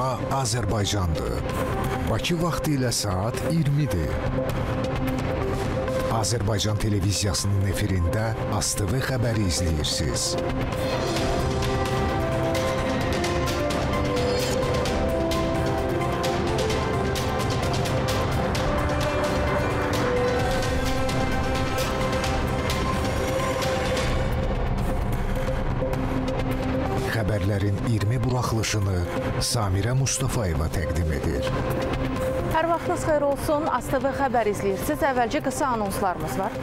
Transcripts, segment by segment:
Bura Azərbaycandır. Bakı vaxtı ilə saat 20-dir. Azərbaycan televiziyasının efirində ASTV xəbəri izləyirsiniz. Samirə Mustafayeva təqdim edir. Hər vaxtınız xeyir olsun. ASTV xəbər izləyirsiniz. Əvvəlcə qısa anonslarımız var.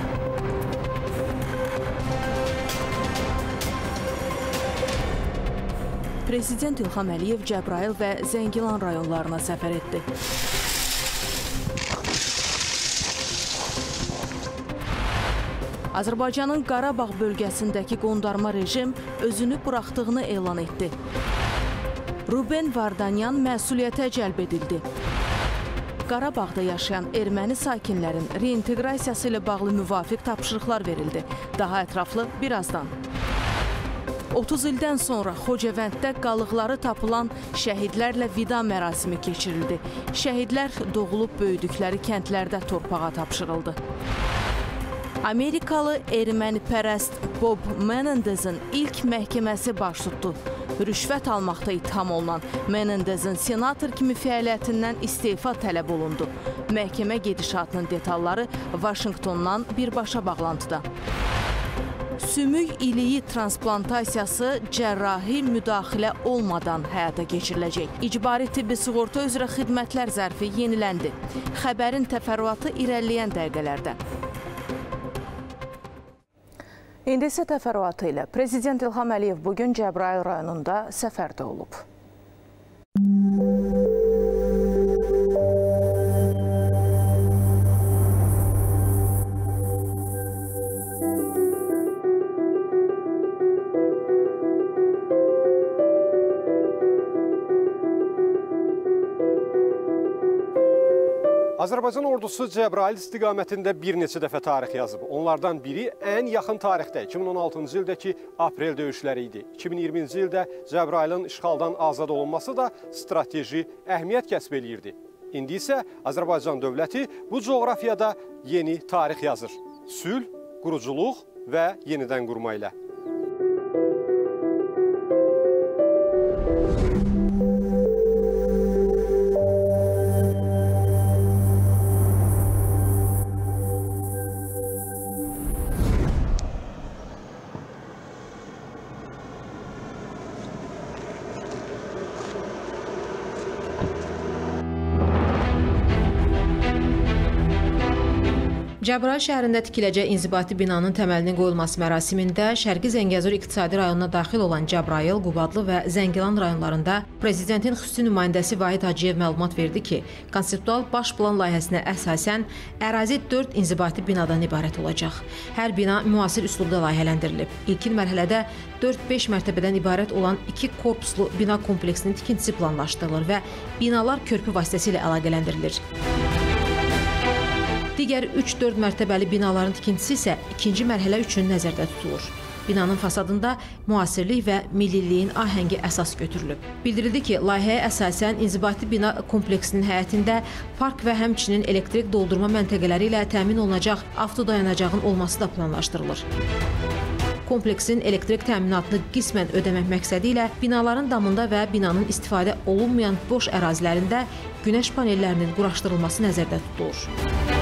Prezident İlham Əliyev Cəbrayıl və Zəngilan rayonlarına səfər etdi. Azərbaycanın Qarabağ bölgəsindəki qondarma rejim özünü buraxdığını elan etdi. Ruben Vardanyan məsuliyyətə cəlb edildi. Qarabağda yaşayan erməni sakinlərin reinteqrasiyası ilə bağlı müvafiq tapşırıqlar verildi. Daha ətraflı birazdan. 30 ildən sonra Xocavənddə qalıqları tapılan şəhidlərlə vida mərasimi keçirildi. Şəhidlər doğulub böyüdükləri kəndlərdə torpağa tapşırıldı. Amerikalı ermənipərəst Bob Menendezin ilk məhkəməsi baş tutdu. Rüşvət almaqda itham olunan Menendezin senator kimi fəaliyyətindən istefa tələb olundu. Məhkəmə gedişatının detalları Vaşinqtondan birbaşa bağlantıda. Sümük iliyi transplantasiyası cərrahi müdaxilə olmadan həyata keçiriləcək. İcbari tibbi sığorta üzrə xidmətlər zərfi yeniləndi. Xəbərin təfərrüatı irəliləyən dəqiqələrdə. İndi isə təfərrüatı ilə Prezident İlham Əliyev bugün Cəbrayıl rayonunda səfərdə olub. Azərbaycan ordusu Cəbrayıl istiqamətində bir neçə dəfə tarix yazıb. Onlardan biri ən yaxın tarixdə 2016-cı ildəki aprel döyüşləri idi. 2020-ci ildə Cəbrayılın işğaldan azad olunması da strateji əhmiyyət kəsb eləyirdi. İndi isə Azərbaycan dövləti bu coğrafiyada yeni tarix yazır. Sülh, quruculuq və yenidən qurma ilə. Cəbrayıl şəhərində tikiləcək inzibati binanın təməlinin qoyulması mərasimində Şərqi Zəngəzur iqtisadi rayonuna daxil olan Cəbrayıl, Qubadlı və Zəngilan rayonlarında prezidentin xüsusi nümayəndəsi Vahid Hacıyev məlumat verdi ki, konseptual baş plan layihəsinə əsasən ərazi 4 inzibati binadan ibarət olacaq. Hər bina müasir üslubda layihələndirilib. İlkin mərhələdə 4-5 mərtəbədən ibarət olan 2 korpuslu bina kompleksinin tikintisi planlaşdırılır və binalar körpü vasitəsilə əlaqələndirilir. Digər 3-4 mərtəbəli binaların tikintisi isə ikinci mərhələ üçün nəzərdə tutulur. Binanın fasadında müasirlik və milliliyin ahəngi əsas götürülüb. Bildirildi ki, layihəyə əsasən inzibati bina kompleksinin həyətində park və həmçinin elektrik doldurma məntəqələri ilə təmin olunacaq avtodayanacağın olması da planlaşdırılır. Kompleksin elektrik təminatını qismən ödəmək məqsədi ilə binaların damında və binanın istifadə olunmayan boş ərazilərində günəş panellərinin quraşdırılması nəzərdə tutulur.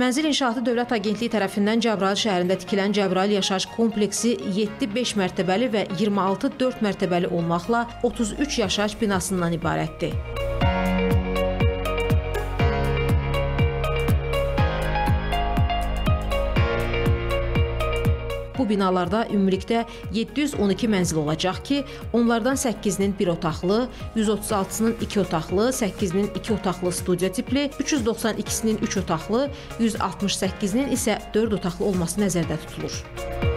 Mənzil İnşaatı Dövlət Agentliyi tərəfindən Cəbrayıl şəhərində tikilən Cəbrayıl yaşayış kompleksi 7-5 mərtəbəli və 26-4 mərtəbəli olmaqla 33 yaşayış binasından ibarətdir. Bu binalarda ümumilikdə 712 mənzil olacaq ki, onlardan 8-nin bir otaqlı, 136-sının 2 otaqlı, 8-nin 2 otaqlı studiya tipli, 392-sinin 3 otaqlı, 168-nin isə 4 otaqlı olması nəzərdə tutulur.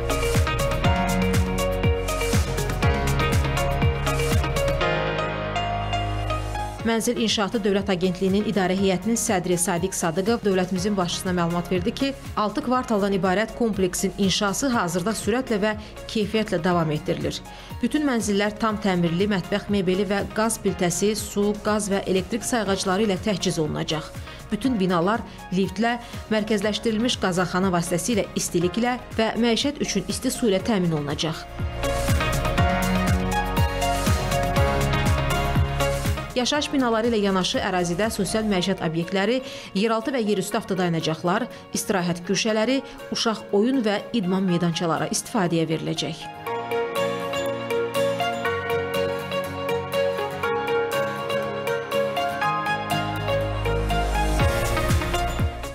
Mənzil İnşaatı Dövlət Agentliyinin İdarə Heyətinin sədri Sadiq Sadıqov dövlətimizin başçısına məlumat verdi ki, 6 kvartaldan ibarət kompleksin inşası hazırda sürətlə və keyfiyyətlə davam etdirilir. Bütün mənzillər tam təmirli, mətbəx mebeli və qaz piltəsi, su, qaz və elektrik sayğacları ilə təchiz olunacaq. Bütün binalar liftlə, mərkəzləşdirilmiş qazanxana vasitəsilə istiliklə və məişət üçün isti su ilə təmin olunacaq. Yaşayış binaları ilə yanaşı ərazidə sosial məişət obyektləri, yeraltı və yerüstü avtodayanacaqlar, istirahət güşələri, uşaq oyun və idman meydançaları istifadəyə veriləcək.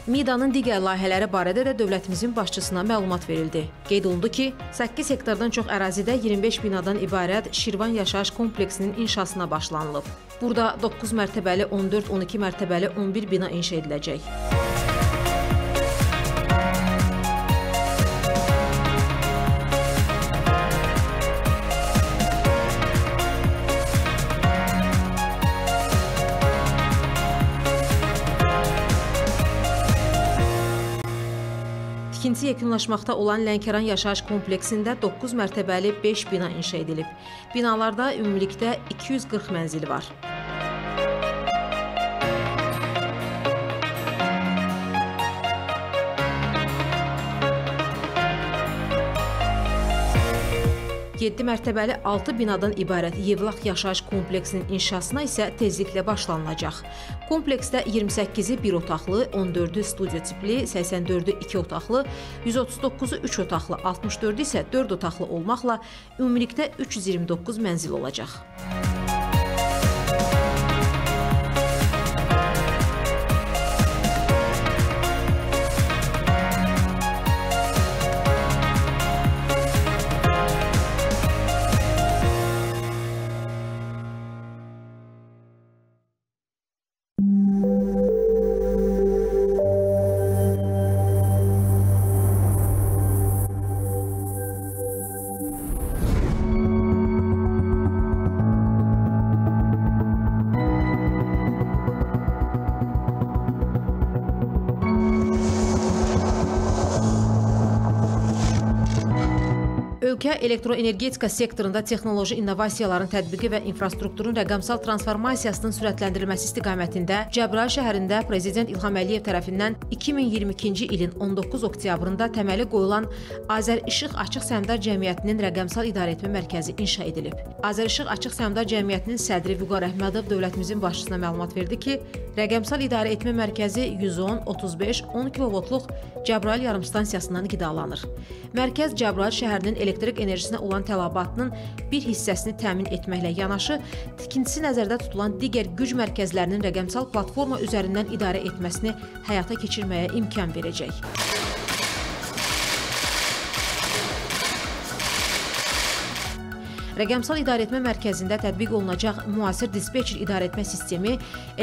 Midanın digər layihələri barədə də dövlətimizin başçısına məlumat verildi. Qeyd olundu ki, 8 hektardan çox ərazidə 25 binadan ibarət Şirvan yaşayış kompleksinin inşasına başlanılıb. Burada 9 mərtəbəli, 14, 12 mərtəbəli 11 bina inşa ediləcək. Tikintisi yekunlaşmaqda olan Lənkəran yaşayış kompleksində 9 mərtəbəli 5 bina inşa edilib. Binalarda ümumilikdə 240 mənzil var. 7 mərtəbəli 6 binadan ibarət Yevlax yaşayış kompleksinin inşasına isə tezliklə başlanılacaq. Kompleksdə 28-i bir otaqlı, 14-ü studiya tipli, 84-ü 2 otaqlı, 139-u 3 otaqlı, 64-ü isə 4 otaqlı olmaqla ümumilikdə 329 mənzil olacaq. Elektroenergetika sektorunda texnoloji innovasiyaların tətbiqi və infrastrukturun rəqəmsal transformasiyasının sürətləndirilməsi istiqamətində Cəbrayıl şəhərində Prezident İlham Əliyev tərəfindən 2022-ci ilin 19 oktyabrında təməli qoyulan Azər İşıq Açıq Səhmdar Cəmiyyətinin rəqəmsal idarəetmə mərkəzi inşa edilib. Azər İşıq Açıq Səhmdar Cəmiyyətinin sədri Vüqar Əhmədov dövlətimizin başçısına məlumat verdi ki, rəqəmsal idarəetmə mərkəzi 110, 35, 10 kilovoltluq Cəbrayıl yarımstansiyasından qidalanır. Mərkəz Cəbrayıl şəhərinin elektrik enerjisinə olan tələbatının bir hissəsini təmin etməklə yanaşı, tikintisi nəzərdə tutulan digər güc mərkəzlərinin rəqəmsal platforma üzərindən idarə etməsini həyata keçirməyə imkan verəcək. Rəqəmsal idarəetmə mərkəzində tətbiq olunacaq müasir dispetçer idarəetmə sistemi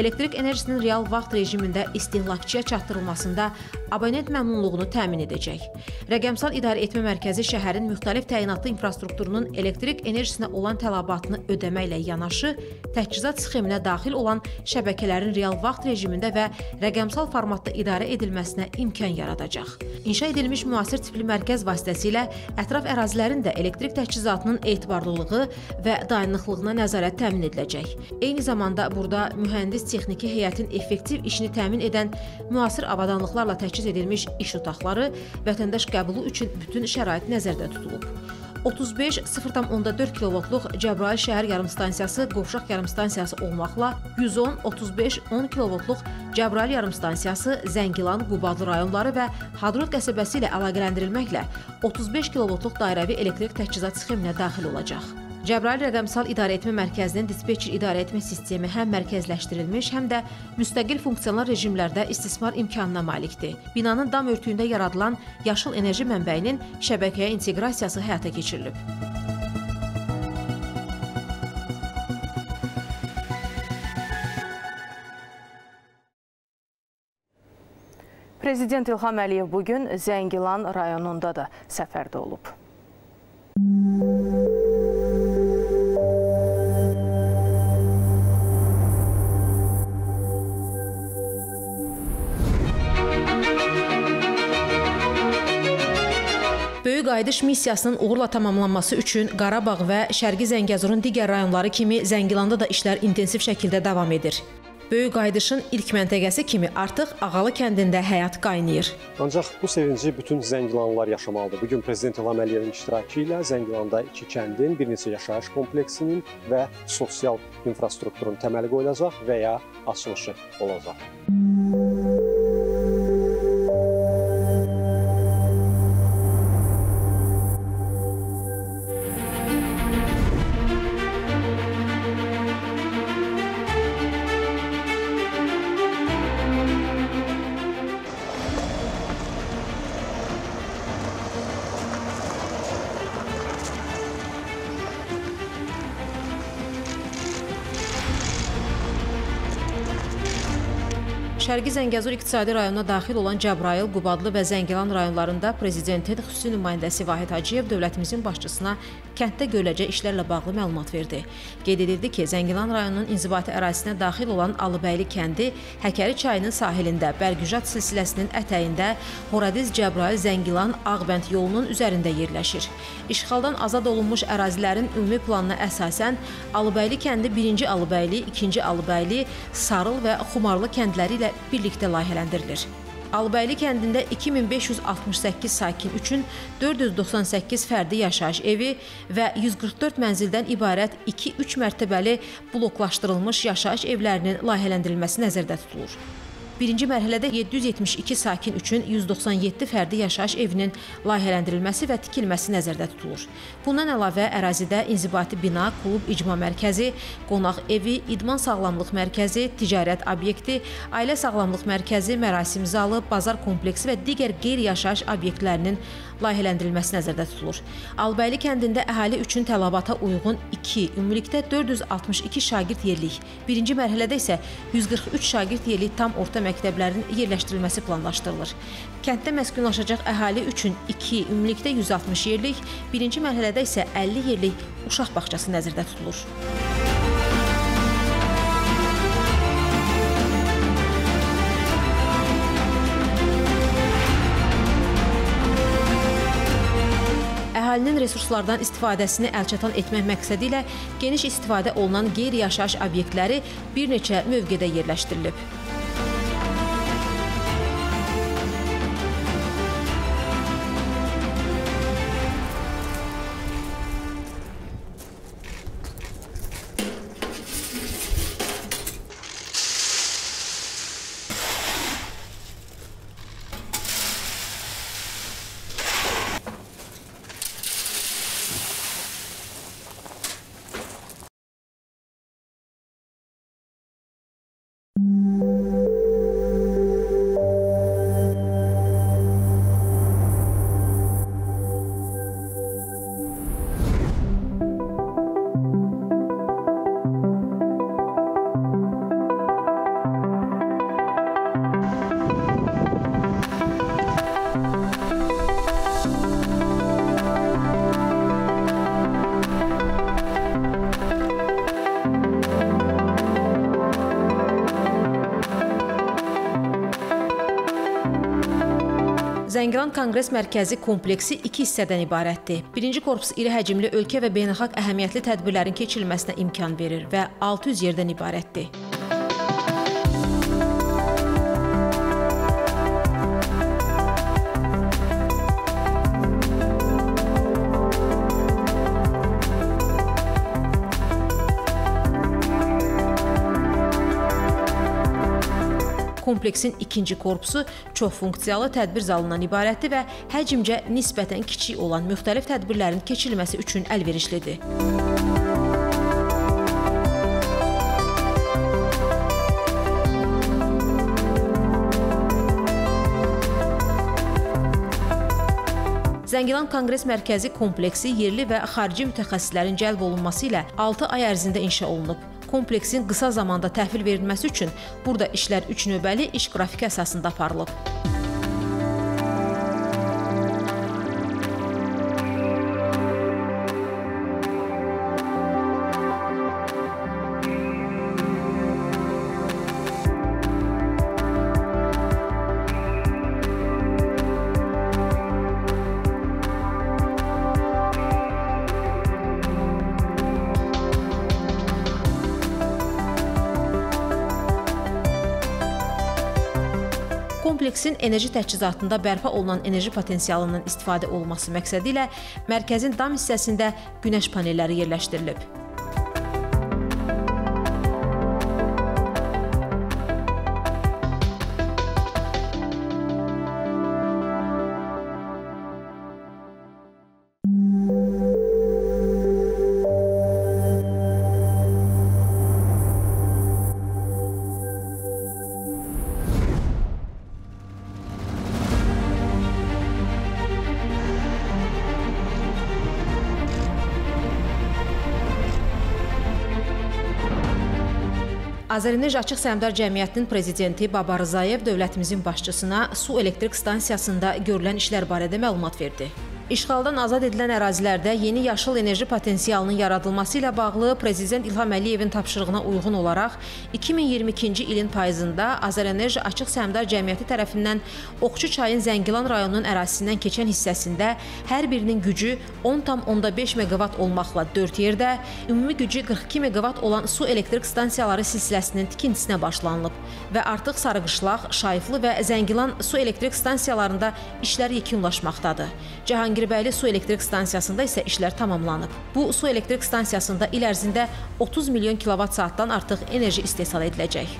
elektrik enerjisinin real vaxt rejimində istehlakçıya çatdırılmasında abonent məmnunluğunu təmin edəcək. Rəqəmsal idarəetmə mərkəzi şəhərin müxtəlif təyinatlı infrastrukturunun elektrik enerjisinə olan tələbatını ödəməklə yanaşı, təchizat sxeminə daxil olan şəbəkələrin real vaxt rejimində və rəqəmsal formatda idarə edilməsinə imkan yaradacaq. İnşa edilmiş müasir tipli mərkəz vasitəsilə ətraf ərazilərin də elektrik təchizatının etibarlılığı sağlamlığı və dayanıqlığına nəzarət təmin ediləcək. Eyni zamanda burada mühəndis texniki heyətin effektiv işini təmin edən müasir avadanlıqlarla təchiz edilmiş iş otaqları, vətəndaş qəbulu üçün bütün şərait nəzərdə tutulub. 35 0.4 kilovoltluq Cəbrayıl şəhər yarımstansiyası Qovşaq yarımstansiyası olmaqla 110 35 10 kilovoltluq Cəbrayıl yarımstansiyası Zəngilan, Qubadlı rayonları və Hadrut qəsəbəsi ilə əlaqələndirilməklə 35 kilovoltluq dairəvi elektrik təchizat sxeminə daxil olacaq. Cəbrayıl Rəqəmsal İdarəetmə Mərkəzinin dispetçer idarəetmə sistemi həm mərkəzləşdirilmiş, həm də müstəqil funksional rejimlərdə istismar imkanına malikdir. Binanın dam örtüyündə yaradılan yaşıl enerji mənbəyinin şəbəkəyə inteqrasiyası həyata keçirilib. Prezident İlham Əliyev bugün Zəngilan rayonunda da səfərdə olub. Böyük qayıdış missiyasının uğurla tamamlanması üçün Qarabağ və Şərqi Zəngəzurun digər rayonları kimi Zəngilanda da işlər intensiv şəkildə davam edir. Böyük qayıdışın ilk məntəqəsi kimi artıq Ağalı kəndində həyat qaynayır. Ancaq bu sevinci bütün Zəngilanlılar yaşamalıdır. Bu gün Prezident İlham Əliyevin iştirakı ilə Zəngilanda iki kəndin, bir neçə yaşayış kompleksinin və sosial infrastrukturun təməli qoyulacaq və ya açılışı olacaq. Şərqi Zəngəzur iqtisadi rayonuna daxil olan Cəbrayıl, Qubadlı və Zəngilan rayonlarında prezidentin xüsusi nümayəndəsi Vahid Hacıyev dövlətimizin başçısına kənddə görüləcək işlərlə bağlı məlumat verdi. Qeyd edildi ki, Zəngilan rayonunun inzibati ərazisinə daxil olan Alıbəyli kəndi Həkəri çayının sahilində, Bərgücat silsiləsinin ətəyində Horadiz Cəbrayıl Zəngilan Ağbənd yolunun üzərində yerləşir. İşğaldan azad olunmuş ərazilərin ümumi planına əsasən Alıbəyli kəndi 1-ci Alıbəyli, 2-ci Alıbəyli, Sarıl və Xumarlı kəndləri ilə birlikdə layihələndirilir. Albəyli kəndində 2568 sakin üçün 498 fərdi yaşayış evi və 144 mənzildən ibarət 2-3 mərtəbəli bloklaşdırılmış yaşayış evlərinin layihələndirilməsi nəzərdə tutulur. Birinci mərhələdə 772 sakin üçün 197 fərdi yaşayış evinin layihələndirilməsi və tikilməsi nəzərdə tutulur. Bundan əlavə ərazidə inzibati bina, klub icma mərkəzi, qonaq evi, idman sağlamlıq mərkəzi, ticarət obyekti, ailə sağlamlıq mərkəzi, mərasim zalı, bazar kompleksi və digər qeyri-yaşayış obyektlərinin layihələndirilməsi nəzərdə tutulur. Albəyli kəndində əhali üçün tələbata uyğun 2, ümumilikdə 462 şagird yerlik, birinci mərhələdə isə 143 şagird yerlik tam orta məktəblərin yerləşdirilməsi planlaşdırılır. Kənddə məskunlaşacaq əhali üçün 2, ümumilikdə 160 yerlik, birinci mərhələdə isə 50 yerlik uşaq bağçası nəzərdə tutulur. Əhalinin resurslardan istifadəsini əlçatan etmək məqsədi ilə geniş istifadə olunan qeyri-yaşayış obyektləri bir neçə mövqedə yerləşdirilib. Konqres Mərkəzi kompleksi iki hissədən ibarətdir. Birinci korpus iri həcmli ölkə və beynəlxalq əhəmiyyətli tədbirlərin keçirilməsinə imkan verir və 600 yerdən ibarətdir. kompleksin ikinci korpusu çoxfunksiyalı tədbir zalından ibarətdir və həcmcə nisbətən kiçik olan müxtəlif tədbirlərin keçirilməsi üçün əlverişlidir. Zəngilan Konqres Mərkəzi kompleksi yerli və xarici mütəxəssislərin cəlb olunması ilə 6 ay ərzində inşa olunub. Kompleksin qısa zamanda təhvil verilməsi üçün burada işlər 3 növbəli iş qrafiki əsasında aparılıb. Enerji təchizatında bərpa olunan enerji potensialından istifadə olunması məqsədi ilə mərkəzin dam hissəsində günəş panelləri yerləşdirilib. Azərenerji Açıq Səhmdar Cəmiyyətinin prezidenti Baba Rzayev dövlətimizin başçısına su elektrik stansiyasında görülən işlər barədə məlumat verdi. İşğaldan azad edilən ərazilərdə yeni yaşıl enerji potensialının yaradılması ilə bağlı Prezident İlham Əliyevin tapşırığına uyğun olaraq 2022-ci ilin payızında Azərenerji Açıq Səhmdar Cəmiyyəti tərəfindən Oxçu çayın Zəngilan rayonunun ərazisindən keçən hissəsində hər birinin gücü 10,5 meqavat olmaqla 4 yerdə, ümumi gücü 42 meqavat olan su elektrik stansiyaları silsiləsinin tikintisinə başlanılıb və artıq Sarıqışlaq, Şayıflı və Zəngilan su elektrik stansiyalarında işlər yekunlaşmaqdadır. Cahangir Cahangirbəyli su elektrik stansiyasında isə işlər tamamlanıb. Bu su elektrik stansiyasında il ərzində 30 milyon kilovat saatdan artıq enerji istehsal ediləcək.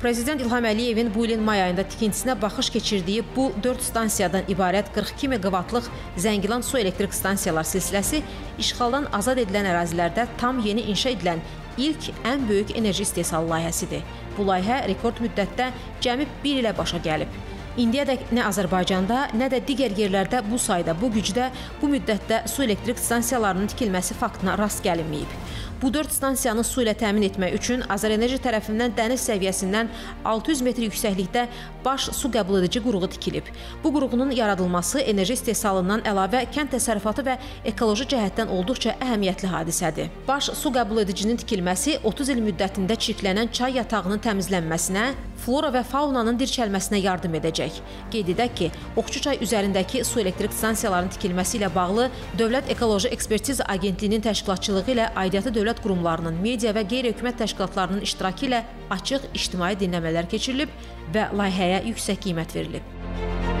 Prezident İlham Əliyevin bu ilin may ayında tikintisinə baxış keçirdiyi bu 4 stansiyadan ibarət 42 meqavatlıq Zəngilan su elektrik stansiyalar silsiləsi işğaldan azad edilən ərazilərdə tam yeni inşa edilən ilk ən böyük enerji istehsalı layihəsidir. Bu layihə rekord müddətdə cəmi 1 ilə başa gəlib. İndiyədək nə Azərbaycanda, nə də digər yerlərdə bu sayda, bu gücdə, bu müddətdə su elektrik stansiyalarının tikilməsi faktına rast gəlinməyib. Bu 4 stansiyanı su ilə təmin etmək üçün Azərenerji tərəfindən dəniz səviyyəsindən 600 metr yüksəklikdə baş su qəbul edici qurğu tikilib. Bu qurğunun yaradılması enerji istehsalından əlavə kənd təsərrüfatı və ekoloji cəhətdən olduqca əhəmiyyətli hadisədir. Baş su qəbul edicinin tikilməsi 30 il müddətində çirklənən çay yatağının təmizlənməsinə, flora və faunanın dirçəlməsinə yardım edəcək. Qeyd edək ki, Oxçuçay üzərindəki su elektrik stansiyalarının tikilməsi ilə bağlı Dövlət Ekoloji Ekspertiza Agentliyinin təşkilatçılığı ilə aidiyyatı dövlət dövlət qurumlarının, media və qeyri-hökumət təşkilatlarının iştirakı ilə açıq ictimai dinləmələr keçirilib və layihəyə yüksək qiymət verilib.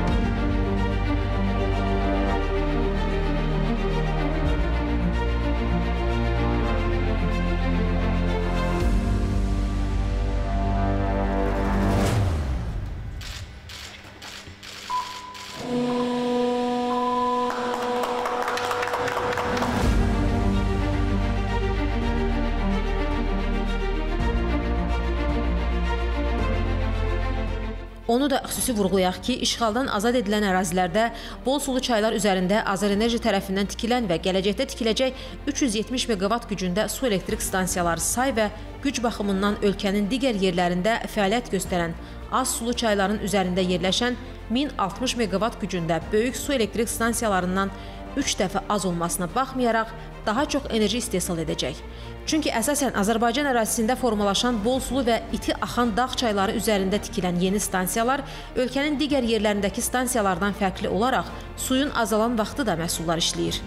Onu da xüsusi vurğulayaq ki, işğaldan azad edilən ərazilərdə bol sulu çaylar üzərində Azərenerji tərəfindən tikilən və gələcəkdə tikiləcək 370 meqavat gücündə su elektrik stansiyaları say və güc baxımından ölkənin digər yerlərində fəaliyyət göstərən az sulu çayların üzərində yerləşən 1060 meqavat gücündə böyük su elektrik stansiyalarından 3 dəfə az olmasına baxmayaraq daha çox enerji istehsal edəcək. Çünki əsasən Azərbaycan ərazisində formalaşan bol sulu və iti axan dağ çayları üzərində tikilən yeni stansiyalar ölkənin digər yerlərindəki stansiyalardan fərqli olaraq suyun azalan vaxtı da məhsullar işləyir.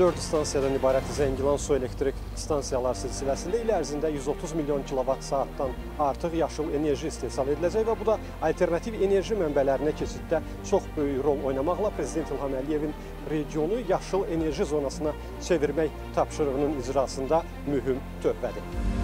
4 stansiyadan ibarət Zəngilan su elektrik stansiyalar silsiləsində il ərzində 130 milyon kilovat saatdan artıq yaşıl enerji istehsal ediləcək və bu da alternativ enerji mənbələrinə keçiddə çox böyük rol oynamaqla Prezident İlham Əliyevin regionu yaşıl enerji zonasına çevirmək tapşırığının icrasında mühüm töhfədir.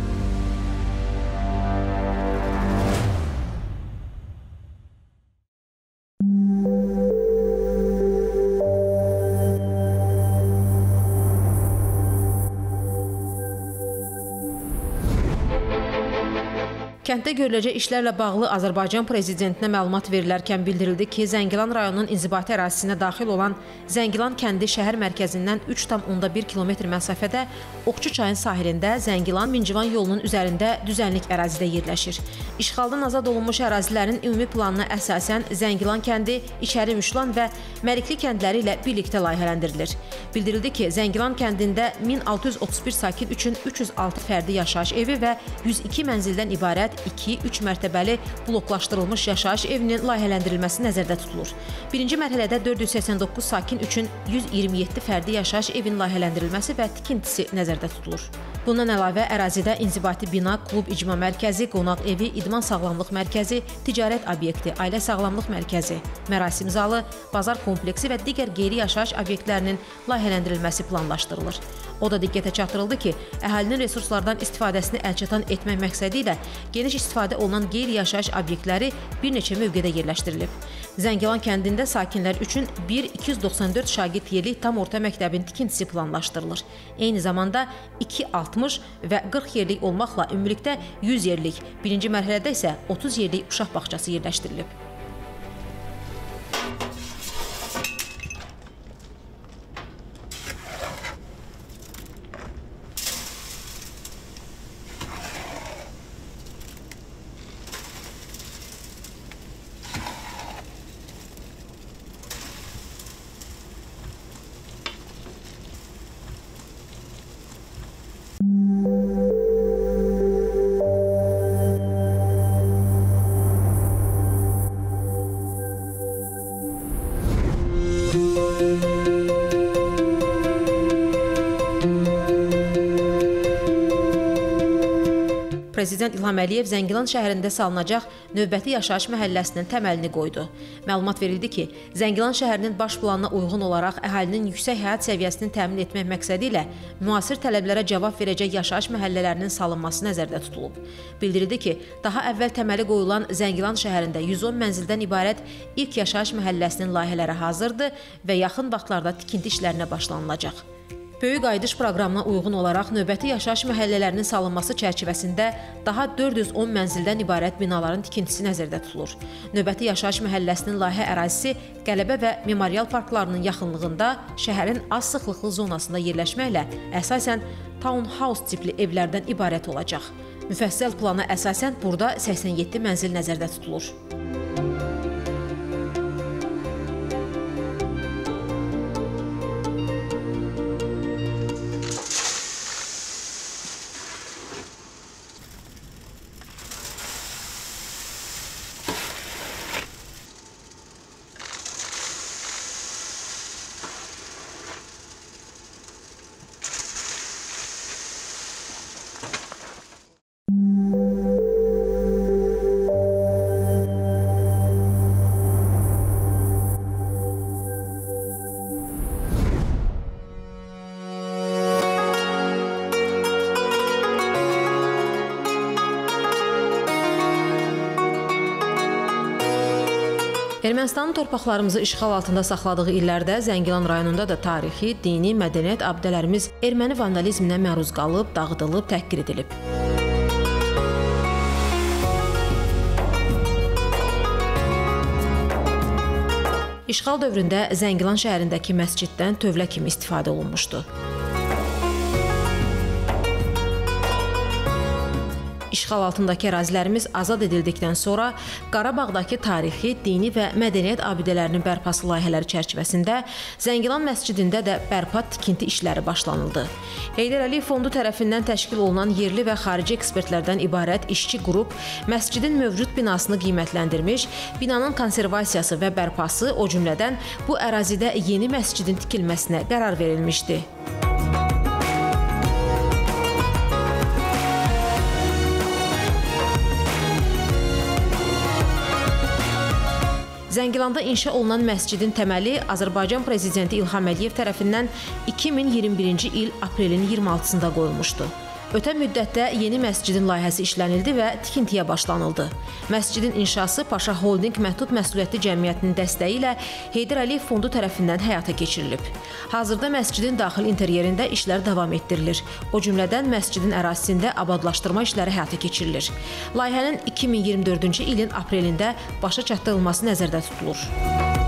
Kənddə görüləcək işlərlə bağlı Azərbaycan prezidentinə məlumat verilərkən bildirildi ki, Zəngilan rayonunun inzibati ərazisinə daxil olan Zəngilan kəndi şəhər mərkəzindən 3,1 kilometr məsafədə Oqçu çayın sahilində Zəngilan Mincivan yolunun üzərində düzənlik ərazidə yerləşir. İşğaldan azad olunmuş ərazilərin ümumi planına əsasən Zəngilan kəndi, İçəri Müşlan və Mərikli kəndləri ilə birlikdə layihələndirilir. Bildirildi ki, Zəngilan kəndində 1631 sakin üçün 306 fərdi yaşayış evi və 102 mənzildən ibarət 2-3 mərtəbəli bloklaşdırılmış yaşayış evinin layihələndirilməsi nəzərdə tutulur. Birinci mərhələdə 489 sakin üçün 127 fərdi yaşayış evinin layihələndirilməsi və tikintisi nəzərdə tutulur. Bundan əlavə ərazidə inzibati bina, klub icma mərkəzi, qonaq evi, idman sağlamlıq mərkəzi, ticarət obyekti, ailə sağlamlıq mərkəzi, mərasim zalı, bazar kompleksi və digər qeyri-yaşayış obyektlərinin layihələndirilməsi planlaşdırılır. O da diqqətə çatdırıldı ki, əhalinin resurslardan istifadəsini əlçatan etmək məqsədi ilə geniş istifadə olunan qeyri-yaşayış obyektləri bir neçə mövqedə yerləşdirilib. Zəngilan kəndində sakinlər üçün 1-294 şagird yerlik tam orta məktəbin tikintisi planlaşdırılır. Eyni zamanda 2-60 və 40 yerlik olmaqla ümumilikdə 100 yerlik, birinci mərhələdə isə 30 yerlik uşaq bağçası yerləşdirilib. Prezident İlham Əliyev Zəngilan şəhərində salınacaq növbəti yaşayış məhəlləsinin təməlini qoydu. Məlumat verildi ki, Zəngilan şəhərinin baş planına uyğun olaraq əhalinin yüksək həyat səviyyəsini təmin etmək məqsədi ilə müasir tələblərə cavab verəcək yaşayış məhəllələrinin salınması nəzərdə tutulub. Bildirildi ki, daha əvvəl təməli qoyulan Zəngilan şəhərində 110 mənzildən ibarət ilk yaşayış məhəlləsinin layihələri hazırdır və yaxın vaxtlarda tikinti işlərinə başlanılacaq. Böyük qayıdış proqramına uyğun olaraq növbəti yaşayış məhəllələrinin salınması çərçivəsində daha 410 mənzildən ibarət binaların tikintisi nəzərdə tutulur. Növbəti yaşayış məhəlləsinin layihə ərazisi Qələbə və Memorial parklarının yaxınlığında şəhərin az sıxlıqlı zonasında yerləşməklə əsasən townhouse tipli evlərdən ibarət olacaq. Müfəssəl plana əsasən burada 87 mənzil nəzərdə tutulur. Torpaqlarımızı işğal altında saxladığı illərdə Zəngilan rayonunda da tarixi, dini, mədəniyyət abidələrimiz erməni vandalizminə məruz qalıb, dağıdılıb, təhqir edilib. İşğal dövründə Zəngilan şəhərindəki məsciddən tövlə kimi istifadə olunmuşdu. İşğal altındakı ərazilərimiz azad edildikdən sonra Qarabağdakı tarixi, dini və mədəniyyət abidələrinin bərpası layihələri çərçivəsində Zəngilan məscidində də bərpa tikinti işləri başlanıldı. Heydər Əliyev fondu tərəfindən təşkil olunan yerli və xarici ekspertlərdən ibarət işçi qrup məscidin mövcud binasını qiymətləndirmiş, binanın konservasiyası və bərpası, o cümlədən bu ərazidə yeni məscidin tikilməsinə qərar verilmişdi. Zəngilanda inşa olunan məscidin təməli Azərbaycan prezidenti İlham Əliyev tərəfindən 2021-ci il aprelin 26-sında qoyulmuşdu. Ötən müddətdə yeni məscidin layihəsi işlənildi və tikintiyə başlanıldı. Məscidin inşası Paşa Holding məhdud məsuliyyətli cəmiyyətinin dəstəyi ilə Heydər Əliyev fondu tərəfindən həyata keçirilib. Hazırda məscidin daxil interyerində işlər davam etdirilir. O cümlədən məscidin ərazisində abadlaşdırma işləri həyata keçirilir. Layihənin 2024-cü ilin aprelində başa çatdırılması nəzərdə tutulur.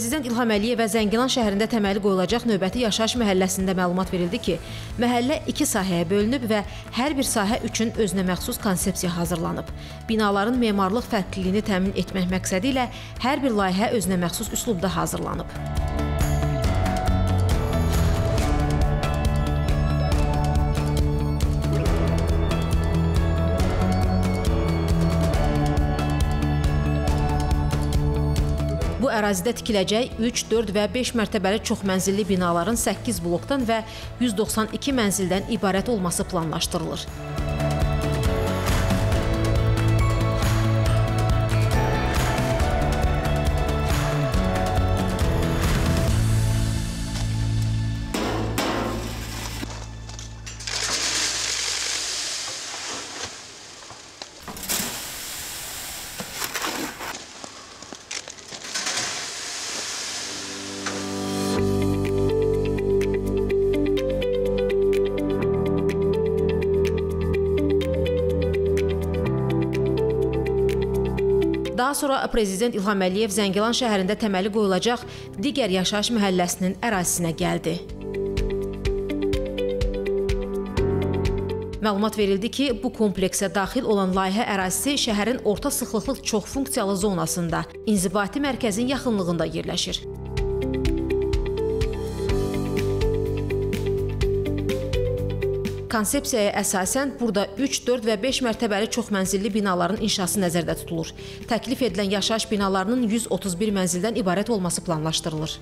Prezident İlham Əliyevə Zəngilan şəhərində təməli qoyulacaq növbəti yaşayış məhəlləsində məlumat verildi ki, məhəllə iki sahəyə bölünüb və hər bir sahə üçün özünə məxsus konsepsiya hazırlanıb. Binaların memarlıq fərqliliyini təmin etmək məqsədi ilə hər bir layihə özünə məxsus üslubda hazırlanıb. Ərazidə tikiləcək 3, 4 və 5 mərtəbəli çoxmənzilli binaların 8 blokdan və 192 mənzildən ibarət olması planlaşdırılır. Sonra prezident İlham Əliyev Zəngilan şəhərində təməli qoyulacaq digər yaşayış məhəlləsinin ərazisinə gəldi. Məlumat verildi ki, bu kompleksə daxil olan layihə ərazisi şəhərin orta sıxlıqlı çoxfunksiyalı zonasında, inzibati mərkəzin yaxınlığında yerləşir. Konsepsiyaya əsasən burada 3, 4 və 5 mərtəbəli çoxmənzilli binaların inşası nəzərdə tutulur. Təklif edilən yaşayış binalarının 131 mənzildən ibarət olması planlaşdırılır.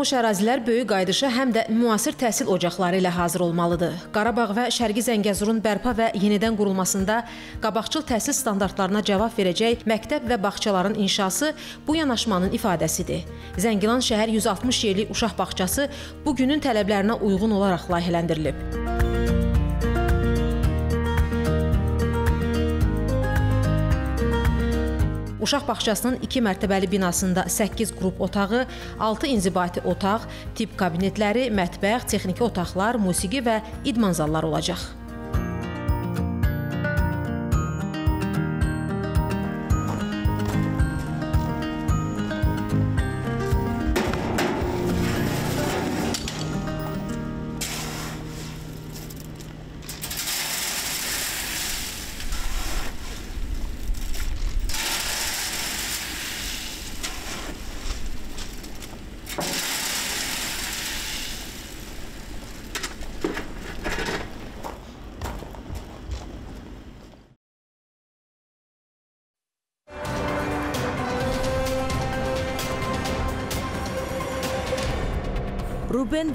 Olunmuş ərazilər böyük qayıdışa həm də müasir təhsil ocaqları ilə hazır olmalıdır. Qarabağ və Şərqi Zəngəzurun bərpa və yenidən qurulmasında qabaqcıl təhsil standartlarına cavab verəcək məktəb və bağçaların inşası bu yanaşmanın ifadəsidir. Zəngilan şəhər 160 yerlik uşaq bağçası bu günün tələblərinə uyğun olaraq layihələndirilib. Uşaq bağçasının 2 mərtəbəli binasında 8 qrup otağı, 6 inzibati otaq, tibb kabinetləri, mətbəx, texniki otaqlar, musiqi və idman zalları olacaq.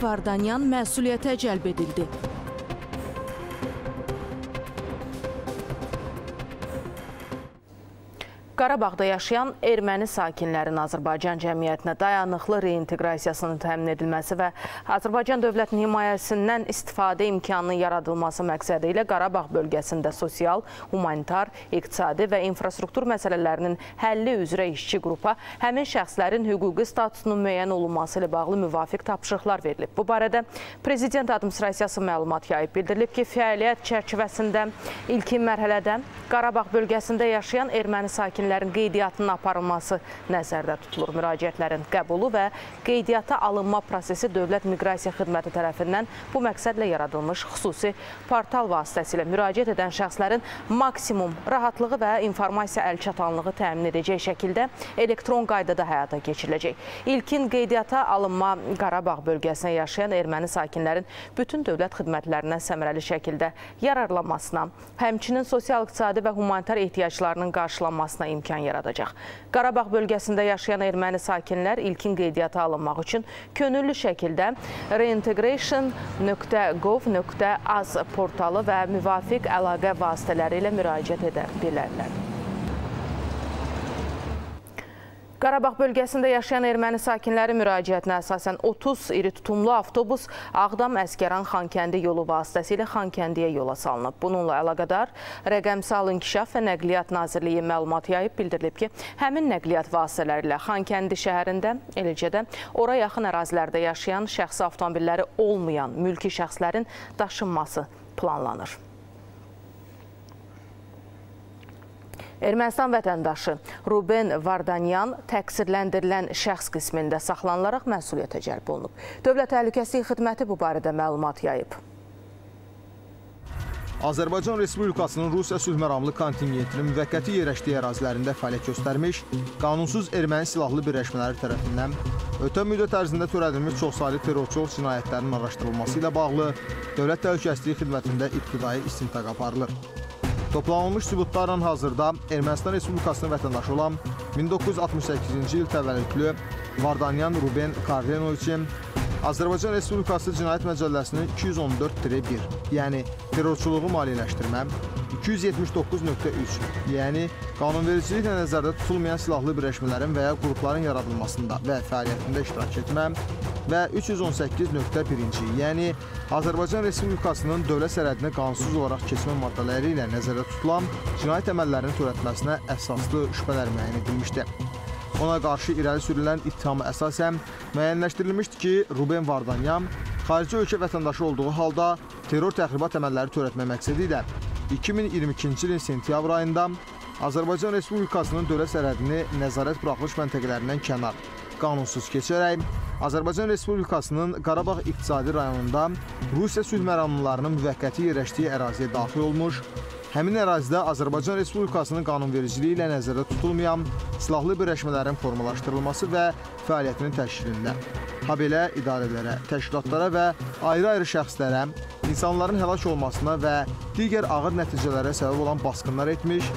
Vardanyan məsuliyyətə cəlb edildi. Qarabağda yaşayan erməni sakinlərin Azərbaycan cəmiyyətinə dayanıqlı reinteqrasiyasının təmin edilməsi və Azərbaycan dövlətinin himayəsindən istifadə imkanının yaradılması məqsədi ilə Qarabağ bölgəsində sosial, humanitar, iqtisadi və infrastruktur məsələlərinin həlli üzrə işçi qrupa həmin şəxslərin hüquqi statusunun müəyyən olunması ilə bağlı müvafiq tapşırıqlar verilib. Bu barədə Prezident Administrasiyası məlumat yayıb bildirilib ki, fəaliyyət çərçivəsində ilkin mərhələdə Qarabağ bölgəsində yaşayan erməni sakinləri sakinlərin qeydiyyatının aparılması nəzərdə tutulur. Müraciətlərin qəbulu və qeydiyyata alınma prosesi Dövlət Miqrasiya Xidməti tərəfindən bu məqsədlə yaradılmış xüsusi portal vasitəsilə müraciət edən şəxslərin maksimum rahatlığı və informasiya əlçatanlığı təmin edəcək şəkildə elektron qaydada həyata keçiriləcək. İlkin qeydiyyata alınma Qarabağ bölgəsinə yaşayan erməni sakinlərin bütün dövlət xidmətlərindən səmərəli şəkildə yararlanmasına, həmçinin sosial-iqtisadi və humanitar ehtiyaclarının qarşılanmasına imkan yaradacaq. Qarabağ bölgəsində yaşayan erməni sakinlər ilkin qeydiyyata alınmaq üçün könüllü şəkildə reintegration.gov.az portalı və müvafiq əlaqə vasitələri ilə müraciət edə bilərlər. Qarabağ bölgəsində yaşayan erməni sakinləri müraciətinə əsasən 30 iri tutumlu avtobus Ağdam Əskəran Xankəndi yolu vasitəsilə Xankəndiyə yola salınıb. Bununla əlaqədar Rəqəmsal İnkişaf və Nəqliyyat Nazirliyi məlumat yayıb bildirilib ki, həmin nəqliyyat vasitələri ilə Xankəndi şəhərində, eləcə də ora yaxın ərazilərdə yaşayan şəxsi avtomobilləri olmayan mülki şəxslərin daşınması planlanır. Ermənistan vətəndaşı Ruben Vardanyan təqsirləndirilən şəxs qismində saxlanılaraq məsuliyyətə cəlb olunub. Dövlət Təhlükəsizlik Xidməti bu barədə məlumat yayıb. Azərbaycan Respublikasının Rusiya sülh məramlı kontingentinin müvəqqəti yerləşdiyi ərazilərində fəaliyyət göstərmiş, qanunsuz erməni silahlı birləşmələri tərəfindən ötən müddət ərzində törədilmiş çoxsaylı terrorçuluq cinayətlərinin araşdırılması ilə bağlı Dövlət Təhlükəsizlik Xidmətində ibtidai istintaq aparılır. Toplanılmış sübutlarla hazırda Ermənistan Respublikasının vətəndaşı olan 1968-ci il təvəllüdlü Vardanyan Ruben Karlenoviçin Azərbaycan Respublikası Cinayət Məcəlləsinin 214-1, yəni terrorçuluğu maliyyələşdirmə, 279.3, yəni qanunvericiliklə nəzərdə tutulmayan silahlı birləşmələrin və ya qrupların yaradılmasında və fəaliyyətində iştirak etmə və 318.1-ci, yəni Azərbaycan Respublikasının dövlət sərhədinə qanunsuz olaraq keçmə maddələri ilə nəzərdə tutulan cinayət əməllərinin törətməsinə əsaslı şübhələr müəyyən edilmişdir. Ona qarşı irəli sürülən ittihama əsasən müəyyənləşdirilmişdi ki, Ruben Vardanyan xarici ölkə vətəndaşı olduğu halda terror təxribat əməlləri törətmə məqsədi ilə 2022-ci ilin sentyabr ayında Azərbaycan Respublikasının dövlət sərhədini nəzarət buraxılış məntəqələrindən kənar. Qanunsuz keçərək Azərbaycan Respublikasının Qarabağ iqtisadi rayonunda Rusiya sülh məramlılarının müvəqqəti yerləşdiyi əraziyə daxil olmuş, həmin ərazidə Azərbaycan Respublikasının qanunvericiliyi ilə nəzərdə tutulmayan silahlı birləşmələrin formalaşdırılması və fəaliyyətinin təşkilində, ha belə idarələrə, təşkilatlara və ayrı-ayrı şəxslərə insanların həlak olmasına və digər ağır nəticələrə səbəb olan basqınlar etmiş,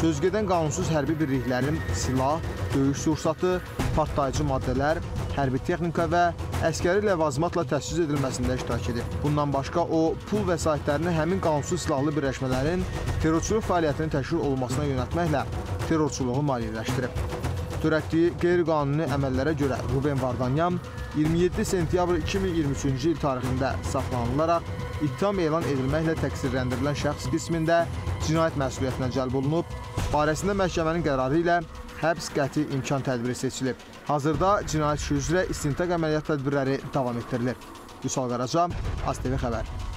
sözgedən qanunsuz hərbi birliklərin silah, döyüş sursatı, partlayıcı maddələr, hərbi texnika və əskəri ləvazimatla təchiz edilməsində iştirak edib. Bundan başqa o, pul vəsaitlərini həmin qanunsuz silahlı birləşmələrin terrorçuluq fəaliyyətinin təşkil olunmasına yönətməklə terrorçuluğu maliyyələşdirib. Törətdiyi qeyri-qanuni əməllərə görə Ruben Vardanyan 27 sentyabr 2023-cü il tarixində saxlanılaraq ittiham elan edilməklə təqsirləndirilən şəxs qismində cinayət məsuliyyətinə cəlb olunub, barəsində məhkəmənin qərarı ilə həbs qəti imkan tədbiri seçilib. Hazırda cinayət işi üzrə istintaq əməliyyat tədbirləri davam etdirilir. Vüsal Qaraca, ASTV xəbər.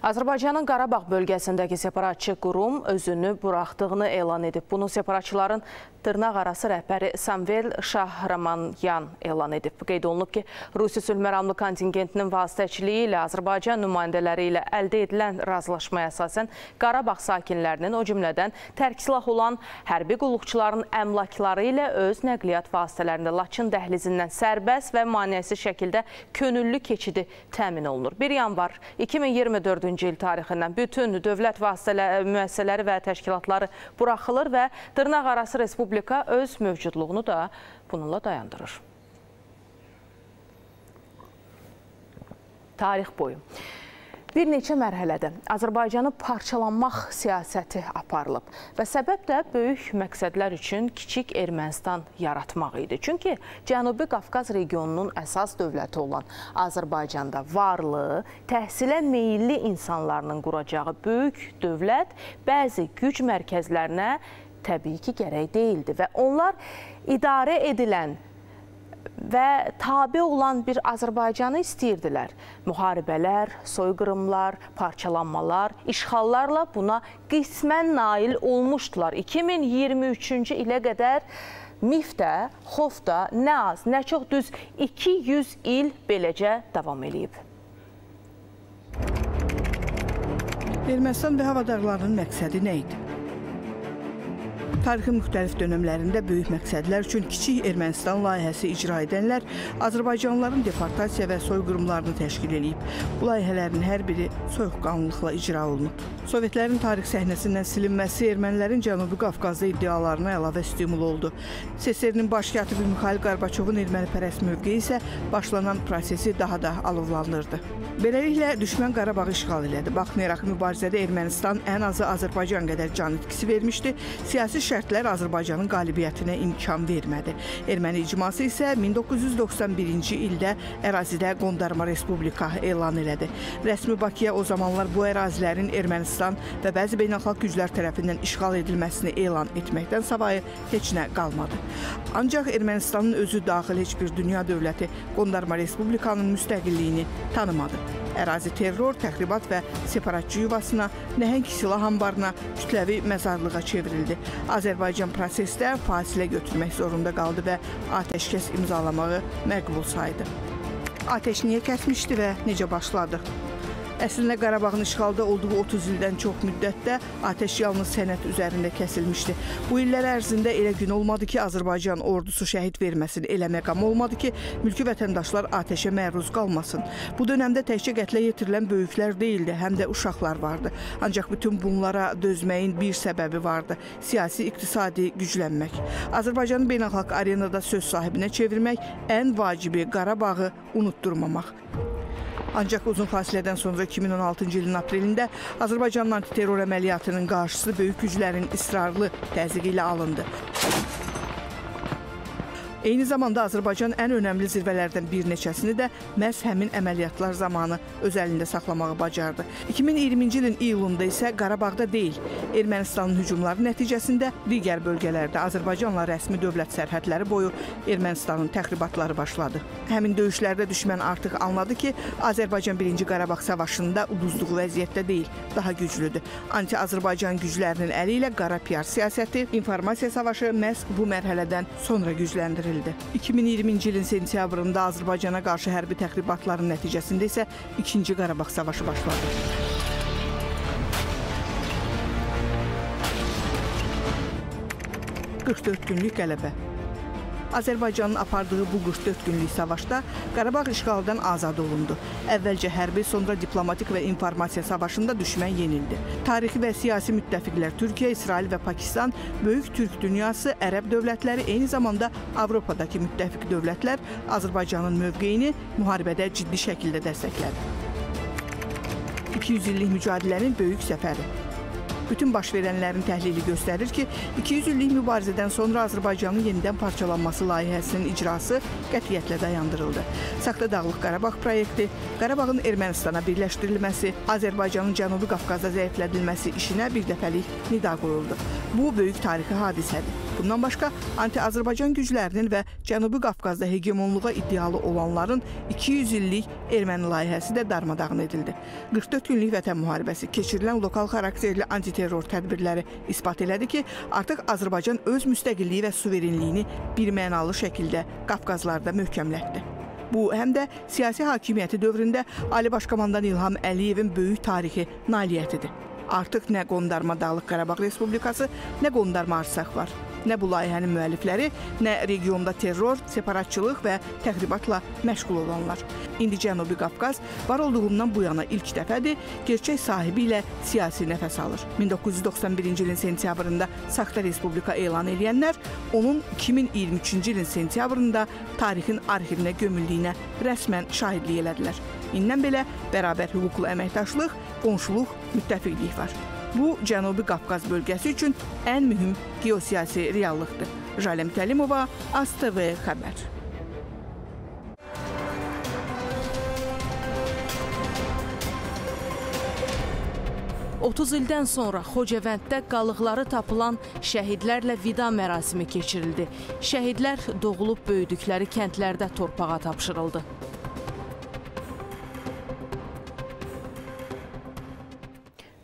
Azərbaycanın Qarabağ bölgəsindəki separatçı qurum özünü buraxdığını elan edib. Bunu separatçıların dırnaq arası rəhbəri Samvel Şahramanyan elan edib. Qeyd olunub ki, Rusiya sülhməramlı kontingentinin vasitəçiliyi ilə Azərbaycan nümayəndələri ilə əldə edilən razılaşmaya əsasən Qarabağ sakinlərinin, o cümlədən tərk silah olan hərbi qulluqçuların əmlakları ilə öz nəqliyyat vasitələrində Laçın dəhlizindən sərbəst və maneəsiz şəkildə könüllü keçidi təmin olunur. 1 yanvar 2024 2024-cü il tarixindən bütün dövlət müəssisələri və təşkilatları buraxılır və dırnaq arası Respublika öz mövcudluğunu da bununla dayandırır. Tarix boyu bir neçə mərhələdə Azərbaycanı parçalanmaq siyasəti aparılıb və səbəb də böyük məqsədlər üçün kiçik Ermənistan yaratmaq idi. Çünki Cənubi Qafqaz regionunun əsas dövləti olan Azərbaycanda varlı, təhsilə meyilli insanların quracağı böyük dövlət bəzi güc mərkəzlərinə təbii ki, gərək deyildi və onlar idarə edilən və tabe olan bir Azərbaycanı istəyirdilər. Müharibələr, soyqırımlar, parçalanmalar, işğallarla buna qismən nail olmuşdular. 2023-cü ilə qədər mif də, xof da nə az, nə çox düz 200 il beləcə davam eləyib. Ermənistan və havadarlarının məqsədi nə idi? Tarixin müxtəlif dönəmlərində böyük məqsədlər üçün Kiçik Ermənistan layihəsi icra edənlər azərbaycanlıların deportasiya və soyqırımlarını təşkil edib. Bu layihələrin hər biri soyuqqanlılıqla icra olunub. Sovetlərin tarix səhnəsindən silinməsi ermənilərin Cənubi Qafqazda iddialarına əlavə stimul oldu. SSR-nin baş katibi Mikhail Qarbaçovun ermənipərəst mövqeyi isə başlanan prosesi daha da alovlandırdı. Beləliklə, düşmən Qarabağı işğal elədi. Baxmayaraq mübarizədə Ermənistan ən azı Azərbaycan qədər can itkisi vermişdi, siyasi şərtlər Azərbaycanın qalibiyyətinə imkan vermədi. Erməni icması isə 1991-ci ildə ərazidə Qondarma Respublika elan elədi. Rəsmi Bakıya o zamanlar bu ərazilərin Ermənistan və bəzi beynəlxalq güclər tərəfindən işğal edilməsini elan etməkdən savayı heç nə qalmadı. Ancaq Ermənistanın özü daxil heç bir dünya dövləti Qondarma Respublikanın müstəqilliyini tanımadı. Ərazi terror, təxribat və separatçı yuvasına, nəhəng silah anbarına, kütləvi məzarlığa çevrildi. Azərbaycan prosesdə fasilə götürmək zorunda qaldı və atəşkəs imzalamağı məqbul saydı. Atəş niyə kəsmişdi və necə başladı? Əslində Qarabağın işğalda olduğu 30 ildən çox müddətdə atəş yalnız sənəd üzərində kəsilmişdi. Bu illər ərzində elə gün olmadı ki, Azərbaycan ordusu şəhid verməsin, elə məqam olmadı ki, mülki vətəndaşlar atəşə məruz qalmasın. Bu dövrdə təkcə qətlə yetirilən böyüklər deyildi, həm də uşaqlar vardı. Ancaq bütün bunlara dözməyin bir səbəbi vardı: siyasi, iqtisadi güclənmək. Azərbaycanı beynəlxalq arenada söz sahibinə çevirmək, ən vacibi Qarabağı unutturmamaq. Ancaq uzun fasilədən sonra 2016-cı ilin aprelində Azərbaycanın antiterror əməliyyatının qarşısı böyük güclərin israrlı təzyiqi ilə alındı. Eyni zamanda Azərbaycan ən önəmli zirvələrdən bir neçəsini də məhz həmin əməliyyatlar zamanı öz əlində saxlamağı bacardı. 2020-ci ilin iyulunda isə Qarabağda deyil, Ermənistanın hücumları nəticəsində digər bölgələrdə Azərbaycanla rəsmi dövlət sərhədləri boyu Ermənistanın təxribatları başladı. Həmin döyüşlərdə düşmən artıq anladı ki, Azərbaycan 1-ci Qarabağ savaşında uduzduğu vəziyyətdə deyil, daha güclüdür. Anti-Azərbaycan güclərinin əli ilə qara PR siyasəti, informasiya savaşı məhz bu mərhələdən sonra gücləndirildi keçirildi. 2020-ci ilin sentyabrında Azərbaycana qarşı hərbi təxribatların nəticəsində isə 2-ci Qarabağ savaşı başladı. ...44 günlük qələbə. Azərbaycanın apardığı bu 44 günlük savaşda Qarabağ işğaldan azad olundu. Əvvəlcə hərbi, sonra diplomatik və informasiya savaşında düşmən yenildi. Tarixi və siyasi müttəfiqlər Türkiyə, İsrail və Pakistan, böyük türk dünyası, ərəb dövlətləri, eyni zamanda Avropadakı müttəfiq dövlətlər Azərbaycanın mövqeyini müharibədə ciddi şəkildə dəstəklədi. 200 illik mücadilənin böyük səfəri. Bütün baş verənlərin təhlili göstərir ki, 200 illik mübarizədən sonra Azərbaycanın yenidən parçalanması layihəsinin icrası qətiyyətlə dayandırıldı. Saxta Dağlıq Qarabağ proyekti, Qarabağın Ermənistana birləşdirilməsi, Azərbaycanın Cənubi Qafqazda zəiflədilməsi işinə bir dəfəlik nida qoyuldu. Bu böyük tarixi hadisədir. Bundan başqa anti-Azərbaycan güclərinin və Cənubi Qafqazda hegemonluğa iddialı olanların 200 illik erməni layihəsi də darmadağın edildi. 44 günlük vətən müharibəsi keçirilən lokal xarakterli antiterror tədbirləri isbat elədi ki, artıq Azərbaycan öz müstəqilliyi və suverenliyini birmənalı şəkildə Qafqazlarda möhkəmlətdi. Bu həm də siyasi hakimiyyəti dövründə Ali Baş Komandan İlham Əliyevin böyük tarixi nailiyyətidir. Artıq nə qondarma Dağlıq Qarabağ Respublikası, nə qondarma Arsaq var. Nə bu layihənin müəllifləri, nə regionda terror, separatçılıq və təxribatla məşğul olanlar. İndi Cənubi Qafqaz var olduğundan bu yana ilk dəfədir gerçək sahibi ilə siyasi nəfəs alır. 1991-ci ilin sentyabrında saxta respublika elan edənlər onun 2023-cü ilin sentyabrında tarixin arxivinə gömüldüyünə rəsmən şahidlik elədilər. İndən belə bərabər hüquqlu əməkdaşlıq, qonşuluq, müttəfiqlik var. Bu Cənubi Qafqaz bölgəsi üçün ən mühüm geosiyasi reallıqdır. Jalem Təlimova, ASTV xəbər. 30 ildən sonra Xocavənddə qalıqları tapılan şəhidlərlə vida mərasimi keçirildi. Şəhidlər doğulub böyüdükləri kəndlərdə torpağa tapşırıldı.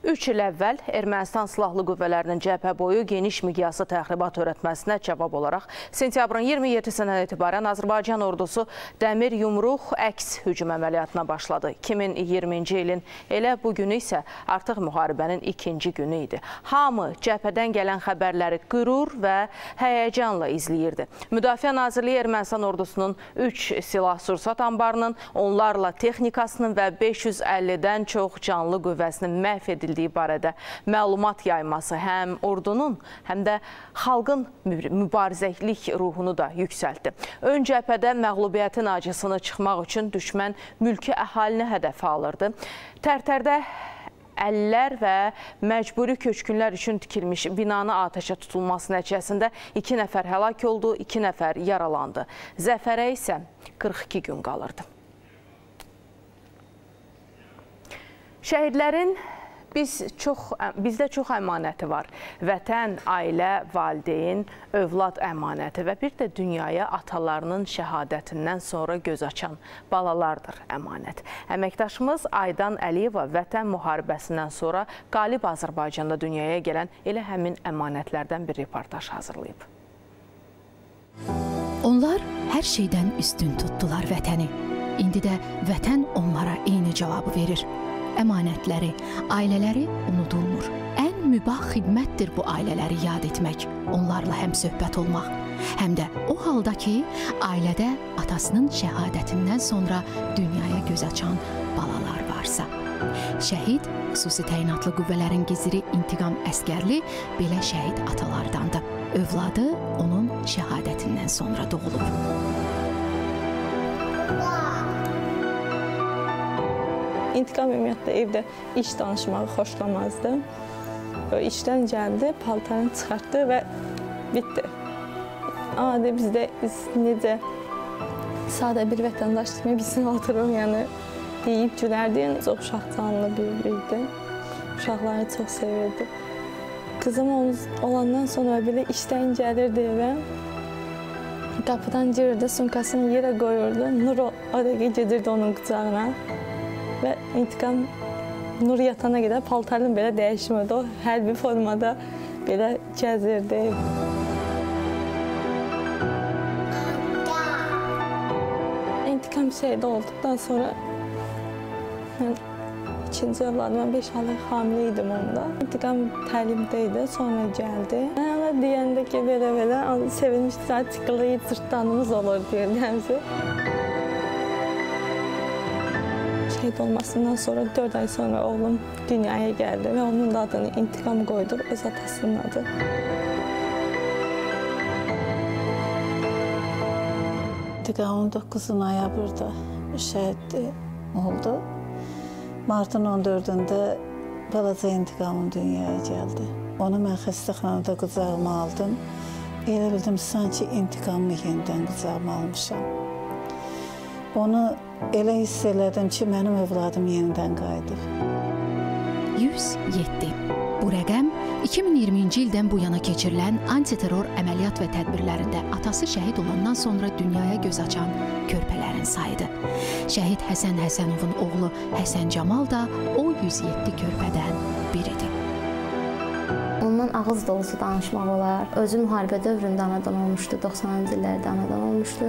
Üç il əvvəl Ermənistan Silahlı Qüvvələrinin cəbhə boyu geniş miqyaslı təxribat törətməsinə cavab olaraq sentyabrın 27-sindən etibarən Azərbaycan ordusu dəmir yumruq əks hücum əməliyyatına başladı. 2020-ci ilin elə bu günü isə artıq müharibənin ikinci günü idi. Hamı cəbhədən gələn xəbərləri qürur və həyəcanla izləyirdi. Müdafiə Nazirliyi Ermənistan ordusunun 3 silah sursat anbarının, onlarla texnikasının və 550-dən çox canlı qüvvəsinin məhv edildiyi edildiyi barədə məlumat yayması həm ordunun, həm də xalqın mübarizəlik ruhunu da yüksəltdi. Ön cəbhədə məğlubiyyətin acısını çıxmaq üçün düşmən mülki əhalini hədəfə alırdı. Tərtərdə əllər və məcburi köçkünlər üçün tikilmiş binanı atəşə tutulması nəticəsində 2 nəfər həlak oldu, 2 nəfər yaralandı. Zəfərə isə 42 gün qalırdı. Şəhidlərin Biz çox bizdə çox əmanəti var. Vətən, ailə, valideyn, övlad əmanəti və bir də dünyaya atalarının şəhadətindən sonra göz açan balalardır əmanət. Əməkdaşımız Aydan Əliyeva Vətən müharibəsindən sonra qalib Azərbaycanda dünyaya gələn elə həmin əmanətlərdən bir reportaj hazırlayıb. Onlar hər şeydən üstün tutdular vətəni. İndi də vətən onlara eyni cavabı verir əmanətləri, ailələri unudulmur. Ən mübah xidmətdir bu ailələri yad etmək, onlarla həm söhbət olmaq, həm də o halda ki, ailədə atasının şəhadətindən sonra dünyaya göz açan balalar varsa. Şəhid xüsusi təyinatlı qüvvələrin giziri intiqam əskərli belə şəhid atalardandır. Övladı onun şəhadətindən sonra doğulub. İntiqam ümumiyyətlə evdə iş danışmağı xoşlamazdı. İşdən gəldi, paltarını çıxartdı və bitdi. Adi bizdə biz necə sadə bir vətəndaş kimi bizim oturub, yəni deyib gülərdi. Yəni, çox uşaq canlı bir idi. Uşaqları çox sevirdi. Qızım olandan sonra belə işdən gəlirdi evə. Qapıdan girirdi, sumkasını yerə qoyurdu. Nur o dəqiqə gedirdi onun qucağına və intiqam Nur yatana qədər paltarını belə dəyişmirdi. O hər bir formada belə gəzirdi. İntiqam şeydə olduqdan sonra mən ikinci övladıma 5 aylıq hamilə idim onda. İntiqam təlimdə sonra gəldi. Mənə deyəndə ki, belə-belə sevinmişdi, çıxılı cırtdanımız olur deyirdi həmsə. Şəhid olmasından sonra 4 ay sonra oğlum dünyaya gəldi və onun da adını İntiqam qoyduq, öz atasının adı. İntiqamın 9 noyabrda şəhid oldu. Martın 14-də balaca İntiqamın dünyaya gəldi. Onu mən xəstəxanada qucağıma aldım. Elə bildim sanki intiqamımı yenidən qucağıma almışam. Onu Elə hiss elədim ki, mənim övladım yenidən qayıdıb. 107. Bu rəqəm 2020-ci ildən bu yana keçirilən antiterror əməliyyat və tədbirlərində atası şəhid olandan sonra dünyaya göz açan körpələrin sayıdır. Şəhid Həsən Həsənovun oğlu Həsən Camal da o 107 körpədən biridir. Ağız dolusu danışmaq olar. Özü müharibə dövründə anadan olmuşdu, 90-cı illərdə anadan olmuşdu.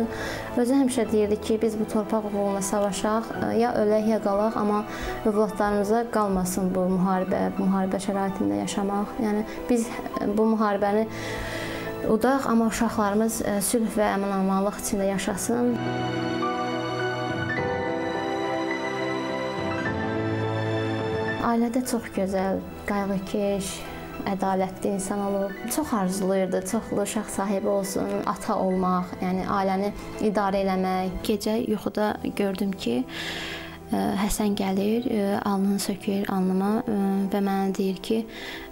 Özü həmişə deyirdi ki, biz bu torpaq uğruna savaşaq, e, ya ölək, ya qalaq, amma övladlarımıza qalmasın bu müharibə, müharibə şəraitində yaşamaq. Yəni biz e, bu müharibəni udaq, amma uşaqlarımız e, sülh və əmin-amanlıq içində yaşasın. Ailədə çox gözəl, qayğıkeş, ədalətli insan olub. Çox arzulayırdı, çoxlu uşaq sahibi olsun, ata olmaq, yəni ailəni idarə eləmək. Gecə yuxuda gördüm ki, Həsən gəlir, alnını sökür alnıma və mənə deyir ki,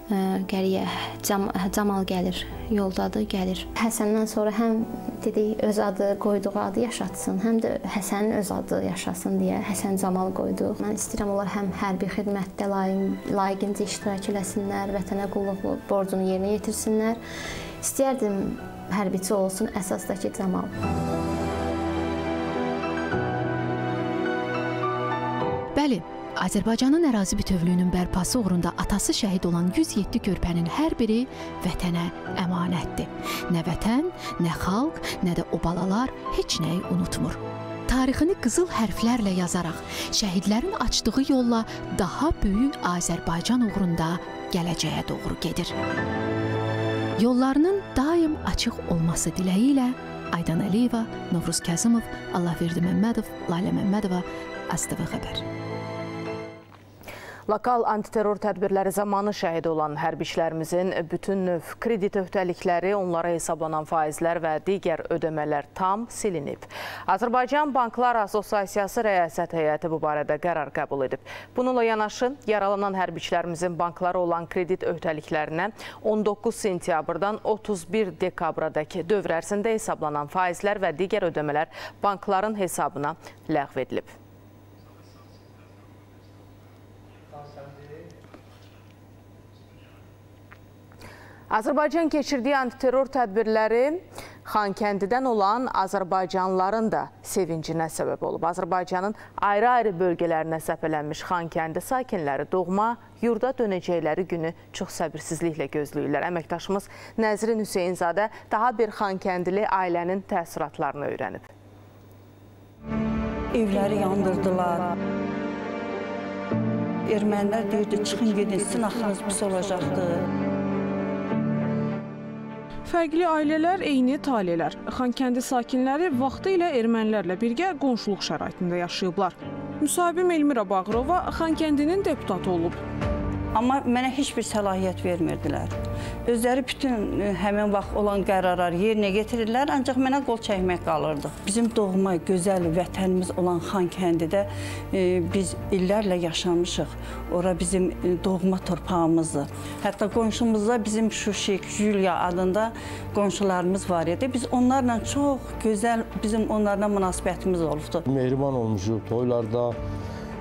Qəriyə Cam Camal gəlir, yoldadır, gəlir. Həsəndən sonra həm dedik öz adı, qoyduğu adı yaşatsın, həm də Həsənin öz adı yaşasın deyə Həsən Camal qoyduq. Mən istəyirəm onlar həm hərbi xidmətdə layiq, layiqincə iştirak eləsinlər, vətənə qulluq borcunu yerinə yetirsinlər. İstəyərdim hərbiçi olsun, əsasdakı Camal. Bəli, Azərbaycanın ərazi bütövlüyünün bərpası uğrunda atası şəhid olan 107 körpənin hər biri vətənə əmanətdir. Nə vətən, nə xalq, nə də o balalar heç nəyi unutmur. Tarixini qızıl hərflərlə yazaraq şəhidlərin açdığı yolla daha böyük Azərbaycan uğrunda gələcəyə doğru gedir. Yollarının daim açıq olması diləyi ilə Aydan Əliyeva, Novruz Kazımov, Allahverdi Məmmədov, Lalə Məmmədova, ASTV xəbər. Lokal antiterror tədbirləri zamanı şəhid olan hərbiçilərimizin bütün növ kredit öhdəlikləri, onlara hesablanan faizlər və digər ödəmələr tam silinib. Azərbaycan Banklar Assosiasiyası rəyasət heyəti bu barədə qərar qəbul edib. Bununla yanaşı, yaralanan hərbiçilərimizin banklara olan kredit öhdəliklərinə 19 sentyabrdan 31 dekabradakı dövr ərzində hesablanan faizlər və digər ödəmələr bankların hesabına ləğv edilib. Azərbaycan keçirdiyi antiterror tədbirləri Xankəndidən olan Azərbaycanlıların da sevincinə səbəb olub. Azərbaycanın ayrı-ayrı bölgələrinə səpələnmiş Xankəndi sakinləri doğma yurda dönəcəkləri günü çox səbirsizliklə gözləyirlər. Əməkdaşımız Nəzrin Hüseynzadə daha bir Xankəndili ailənin təəssüratlarını öyrənib. Evləri yandırdılar. Ermənilər deyirdi, çıxın gedin, sizin axınız pis olacaqdır. Fərqli ailələr, eyni talelər. Xankəndi sakinləri vaxtı ilə ermənilərlə birgə qonşuluq şəraitində yaşayıblar. Müsahibim Elmira Bağırova Xankəndinin deputatı olub. Amma mənə heç bir səlahiyyət vermirdilər. Özləri bütün e, həmin vaxt olan qərarları yerinə yetirirlər, ancaq mənə qol çəkmək qalırdı. Bizim doğma, gözəl vətənimiz olan Xankəndidə e, biz illərlə yaşamışıq. Ora bizim e, doğma torpağımızdır. Hətta qonşumuzda bizim Şuşik, Julia adında qonşularımız var idi. Biz onlarla çox gözəl, bizim onlarla münasibətimiz olubdu. Mehriban olmuşuq toylarda,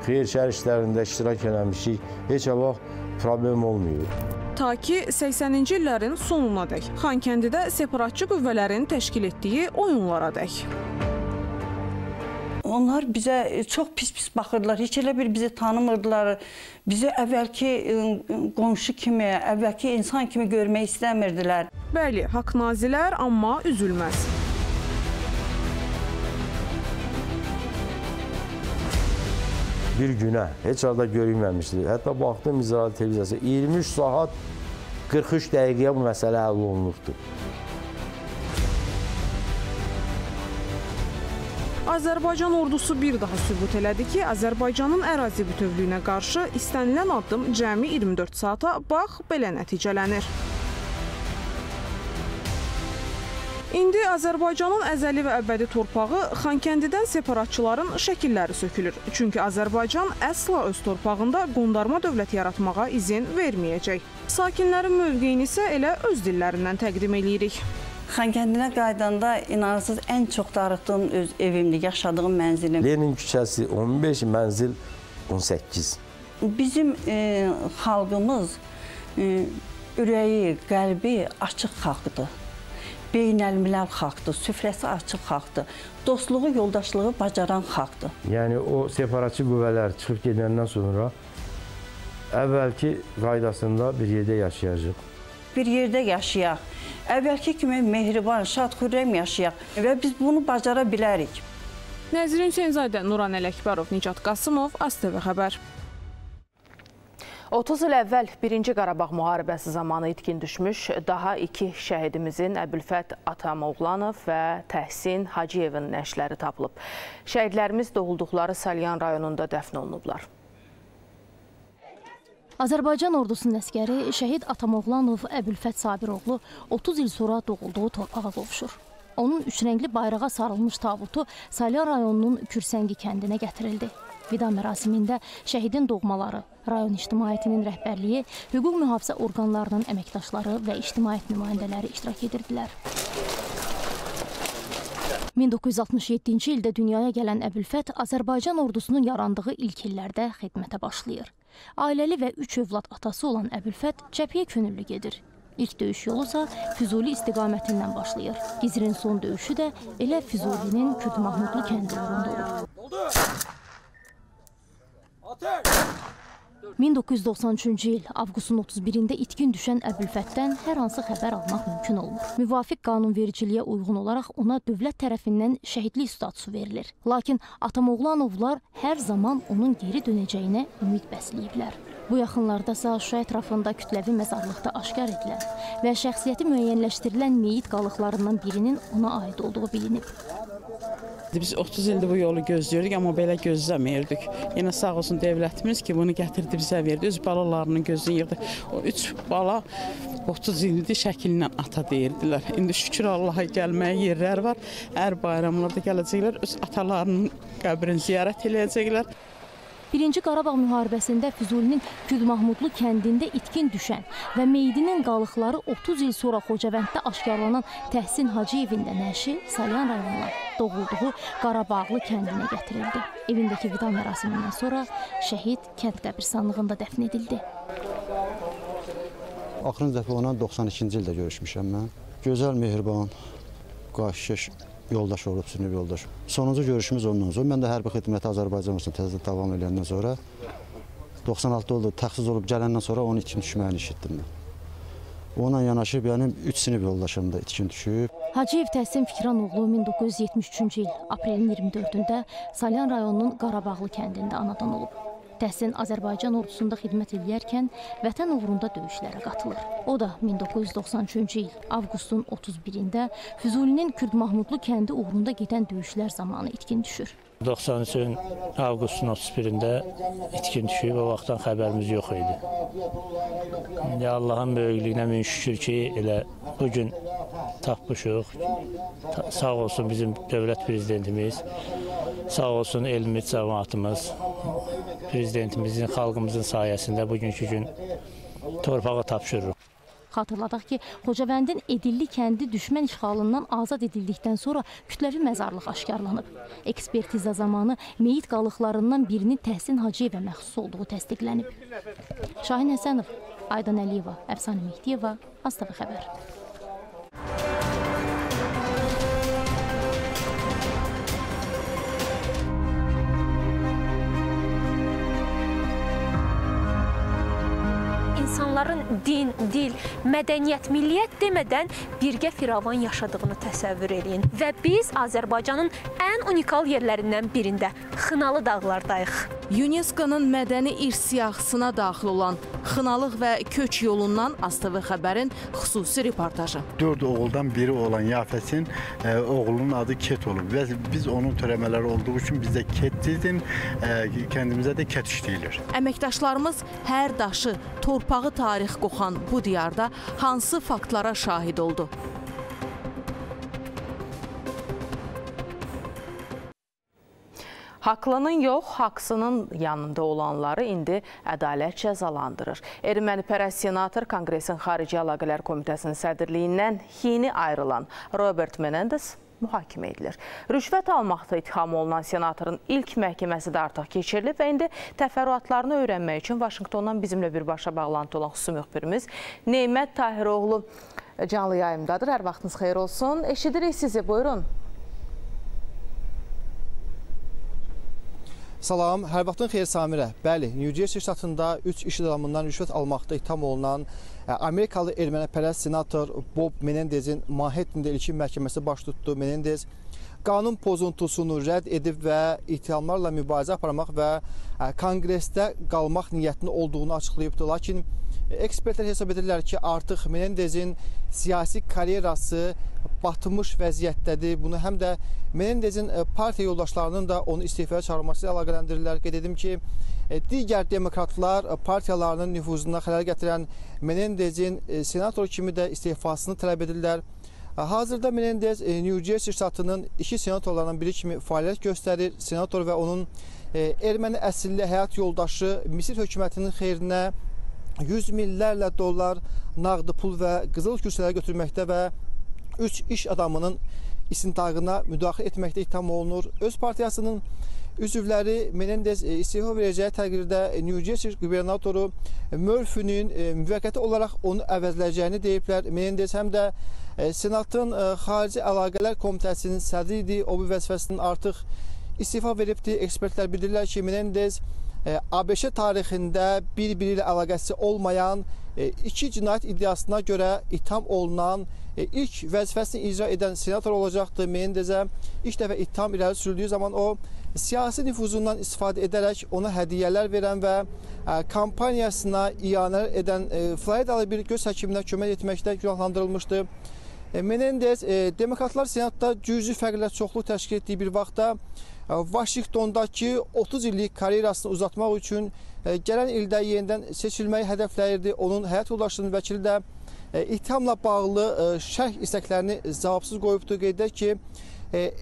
xeyir şər işlərində iştirak eləmişik. Heç vaxt problem olmuyor. Ta ki 80-ci illərin sonuna dək Xankəndidə separatçı qüvvələrin təşkil etdiyi oyunlara dək. Onlar bizə e, çox pis-pis baxırdılar. Heç elə bir bizi tanımırdılar. Bizi əvvəlki e, qonşu kimi, əvvəlki insan kimi görmək istəmirdilər. Bəli, haqq nazilər, amma üzülməz. Bir günə heç arada görülməmişdi. Hətta baxdım İcra televiziyası 23 saat 43 dəqiqəyə bu məsələ həll olunubdur. Azərbaycan ordusu bir daha sübut elədi ki, Azərbaycanın ərazi bütövlüyünə qarşı istənilən addım cəmi 24 saata bax belə nəticələnir. İndi Azərbaycanın əzəli və əbədi torpağı Xankəndidən separatçıların şəkilləri sökülür. Çünki Azərbaycan əsla öz torpağında qondarma dövlət yaratmağa izin verməyəcək. Sakinlərin mövqeyini isə elə öz dillərindən təqdim eləyirik. Xankəndinə qaydanda inanırsınız ən çox darıxdığım öz evimdir, yaşadığım mənzilim. Lenin küçəsi 15, mənzil 18. Bizim e, xalqımız e, ürəyi, qəlbi açıq xalqdır beynəlmiləl xalqdır, süfrəsi açıq xalqdır, dostluğu, yoldaşlığı bacaran xalqdır. Yəni o separatçı qüvvələr çıxıb gedəndən sonra əvvəlki qaydasında bir yerdə yaşayacaq. Bir yerdə yaşayaq. Əvvəlki kimi mehriban, şad, xürrəm yaşayaq və biz bunu bacara bilərik. Nəzrin Hüseynzadə, Nuran Ələkbərov, Nicat Qasımov, ASTV xəbər. 30 il əvvəl 1-ci Qarabağ müharibəsi zamanı itkin düşmüş daha iki şəhidimizin Əbülfət Atamoğlanov və Təhsin Hacıyevin nəşləri tapılıb. Şəhidlərimiz doğulduqları Salyan rayonunda dəfn olunublar. Azərbaycan ordusunun əskəri şəhid Atamoğlanov Əbülfət Sabiroğlu 30 il sonra doğulduğu torpağa qovuşur. Onun üçrəngli bayrağa sarılmış tabutu Salyan rayonunun Kürsəngi kəndinə gətirildi. Vida mərasimində şəhidin doğmaları, rayon ictimaiyyətinin rəhbərliyi, hüquq mühafizə orqanlarının əməkdaşları və ictimaiyyət nümayəndələri iştirak edirdilər. 1967-ci ildə dünyaya gələn Əbülfət Azərbaycan ordusunun yarandığı ilk illərdə xidmətə başlayır. Ailəli və üç övlad atası olan Əbülfət cəbhəyə könüllü gedir. İlk döyüş yolu isə Füzuli istiqamətindən başlayır. Gizrin son döyüşü də elə Füzulinin Kürt Mahmudlu kəndi uğrunda olur. 1993-cü il avqustun 31-də itkin düşən Əbülfətdən hər hansı xəbər almaq mümkün olmur. Müvafiq qanunvericiliyə uyğun olaraq ona dövlət tərəfindən şəhidlik statusu verilir. Lakin Atamoğlanovlar hər zaman onun geri dönəcəyinə ümid bəsləyiblər. Bu yaxınlarda isə Şuşa ətrafında kütləvi məzarlıqda aşkar edilən və şəxsiyyəti müəyyənləşdirilən meyit qalıqlarından birinin ona aid olduğu bilinib. Biz 30 ildir bu yolu gözləyirdik, amma belə gözləmirdik. Yenə sağ olsun dövlətimiz ki, bunu gətirdi bizə verdi. Öz balalarının gözünü yığdı. O üç bala 30 ildir şəkillə ata deyirdilər. İndi şükür Allaha gəlməyə yerlər var. Hər bayramlarda gələcəklər, öz atalarının qəbrini ziyarət edəcəklər. Birinci Qarabağ müharibəsində Füzulinin Gülmahmudlu kəndində itkin düşən və meyidinin qalıqları 30 il sonra Xocavənddə aşkarlanan Təhsin Hacıyevin də nəşi Salyan rayonuna doğulduğu Qarabağlı kəndinə gətirildi. Evindəki vida mərasimindən sonra şəhid kənd qəbirstanlığında dəfn edildi. Axırıncı dəfə ona 92-ci ildə görüşmüşəm mən. Gözəl, mehriban, qaşış yoldaş olub, sinif yoldaş. Sonuncu görüşümüz ondan sonra. Mən də hərbi xidməti Azərbaycan olsun təzə davam edəndən sonra 96-da oldu, təxsis olub gələndən sonra onun itkin düşməyini eşitdim mən. Onunla yanaşı mənim 3 sinif yoldaşım da itkin düşüb. Hacıyev Təhsin Fikranoğlu 1973-cü il aprelin 24-də Salyan rayonunun Qarabağlı kəndində anadan olub. Təhsin Azərbaycan ordusunda xidmət edərkən vətən uğrunda döyüşlərə qatılır. O da 1993-cü il avqustun 31-də Füzulinin Kürd Mahmudlu kəndi uğrunda gedən döyüşlər zamanı itkin düşür. 93-ün avqustun 31-də itkin düşüb, o vaxtdan xəbərimiz yox idi. İndi Allahın böyüklüyünə min şükür ki, elə bu gün tapmışıq. Sağ olsun bizim dövlət prezidentimiz, sağ olsun elmi cəmaatımız, prezidentimizin, xalqımızın sayəsində bugünkü gün torpağı tapşırırıq. Xatırladaq ki, Xocavəndin Edilli kəndi düşmən işğalından azad edildikdən sonra kütləvi məzarlıq aşkarlanıb. Ekspertiza zamanı meyit qalıqlarından birinin Təhsin Hacıyevə məxsus olduğu təsdiqlənib. Şahin Həsənov, Aydan Əliyeva, Əfsanə Mehdiyeva, Astava xəbər. İnsanların din, dil, mədəniyyət, milliyyət demədən birgə firavan yaşadığını təsəvvür eləyin. Və biz Azərbaycanın ən unikal yerlərindən birində Xınalı dağlardayıq. UNESCO-nun mədəni irs siyahısına daxil olan Xınalıq və Köç yolundan ASTV xəbərin xüsusi reportajı. 4 oğuldan biri olan Yafəsin e, oğlunun adı Ket olub və biz onun törəmələri olduğu üçün bizdə Ket dedin, e, kəndimizə də Ket işləyilir. Əməkdaşlarımız hər daşı, torpağı tarix qoxan bu diyarda hansı faktlara şahid oldu? Haqlının yox, haqsının yanında olanları indi ədalət cəzalandırır. Ermənipərəst senator Konqresin Xarici Əlaqələr Komitəsinin sədrliyindən yeni ayrılan Robert Menendez mühakimə edilir. Rüşvət almaqda itham olunan senatorun ilk məhkəməsi də artıq keçirilib və indi təfərrüatlarını öyrənmək üçün Vaşinqtondan bizimlə birbaşa bağlantı olan xüsusi müxbirimiz Neymət Tahiroğlu canlı yayımdadır. Hər vaxtınız xeyir olsun. Eşidirik sizi, buyurun. Salam, hər vaxtın xeyir Samirə. Bəli, New Jersey ştatında 3 iş adamından rüşvət almaqda itham olunan Amerikalı ermənipərəst senator Bob Menendezin Manhattan-da ilkin məhkəməsi baş tutdu. Menendez qanun pozuntusunu rədd edib və ittihamlarla mübarizə aparmaq və konqresdə qalmaq niyyətində olduğunu açıqlayıbdı. Lakin ekspertlər hesab edirlər ki, artıq Menendezin siyasi karyerası batmış vəziyyətdədir. Bunu həm də Menendezin partiya yoldaşlarının da onu istefaya çağırması ilə əlaqələndirirlər. Qeyd edim ki, digər demokratlar partiyalarının nüfuzuna xələl gətirən Menendezin senator kimi də istefasını tələb edirlər. Hazırda Menendez e, New Jersey ştatının iki senatorlarından biri kimi fəaliyyət göstərir. Senator və onun e, erməni əsilli həyat yoldaşı Misir hökumətinin xeyrinə 100 minlərlə dollar nağdı pul və qızıl kürsələr götürməkdə və 3 iş adamının istintaqına müdaxilə etməkdə ittiham olunur. Öz partiyasının üzvləri Menendez e, istefa verəcəyi təqdirdə New Jersey qubernatoru Murphy-nin e, müvəqqəti olaraq onu əvəzləyəcəyini deyiblər. Menendez həm də e, Senatın Xarici Əlaqələr Komitəsinin sədri idi. O bu vəzifəsindən artıq istefa veribdi. Ekspertlər bildirirlər ki, Menendez ABŞ tarixində bir-biri ilə əlaqəsi olmayan iki cinayət iddiasına görə itham olunan ilk vəzifəsini icra edən senator olacaqdı. Menendezə ilk dəfə ittiham irəli sürüldüyü zaman o siyasi nüfuzundan istifadə edərək ona hədiyyələr verən və kampaniyasına iyanə edən Floridalı bir göz həkiminə kömək etməkdə günahlandırılmışdı. Menendez Demokratlar Senatda cüzi fərqlə çoxluq təşkil etdiyi bir vaxtda Vaşinqtondakı 30 illik karyerasını uzatmaq üçün gələn ildə yenidən seçilməyi hədəfləyirdi. Onun həyat yoldaşının vəkili də ittihamla bağlı şərh istəklərini cavabsız qoyubdu. Qeyd edək ki,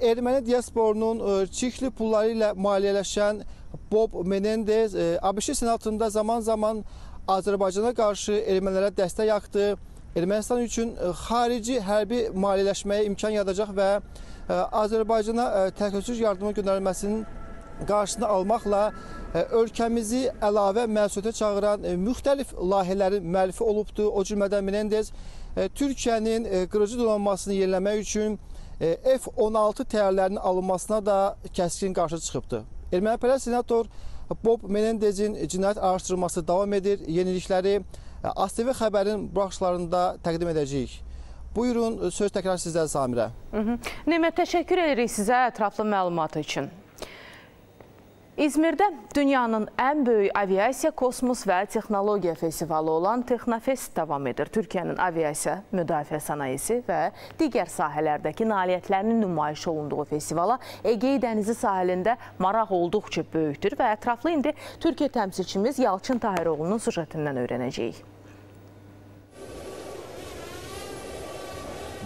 erməni diasporunun çirkli pulları ilə maliyyələşən Bob Menendez ABŞ senatında zaman-zaman Azərbaycana qarşı ermənilərə dəstək yaxdı. Ermənistan üçün xarici hərbi maliyyələşməyə imkan yaradacaq və Azərbaycana təhlükəsizlik yardımı göndərilməsinin qarşısını almaqla ölkəmizi əlavə məsuliyyətə çağıran müxtəlif layihələrin müəllifi olubdu. O cümlədən Menendez Türkiyənin qırıcı donanmasını yeniləmək üçün F-16 təyyarələrinin alınmasına da kəskin qarşı çıxıbdı. Ermənipərəst senator Bob Menendezin cinayət araşdırılması davam edir. Yenilikləri ASTV xəbərin buraxışlarında təqdim edəcəyik. Buyurun, söz təkrar sizdən Samirə. Nemət, təşəkkür edirik sizə ətraflı məlumat üçün. İzmirdə dünyanın ən böyük aviasiya, kosmos və texnologiya festivalı olan Texnofest davam edir. Türkiyənin aviasiya, müdafiə sənayesi və digər sahələrdəki nailiyyətlərinin nümayiş olunduğu festivala Egey dənizi sahilində maraq olduqca böyükdür və ətraflı indi Türkiyə təmsilçimiz Yalçın Tahiroğlu'nun sujetindən öyrənəcəyik.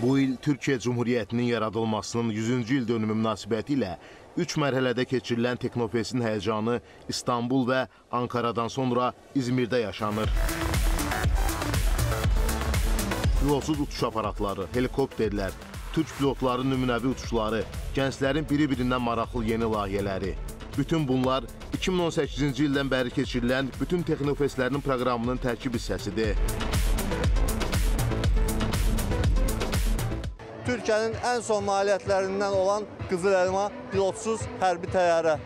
Bu il Türkiyə Cumhuriyyətinin yaradılmasının 100-cü il dönümü münasibəti ilə üç mərhələdə keçirilən Teknofestin həyəcanı İstanbul və Ankaradan sonra İzmirdə yaşanır. Pilotsuz uçuş aparatları, helikopterlər, türk pilotların nümunəvi uçuşları, gənclərin biri-birindən maraqlı yeni layihələri. Bütün bunlar 2018-ci ildən bəri keçirilən bütün Texnofestlərin proqramının tərkib hissəsidir. Türkiyənin ən son nailiyyətlərindən olan Qızıl Elma pilotsuz hərbi təyyarə.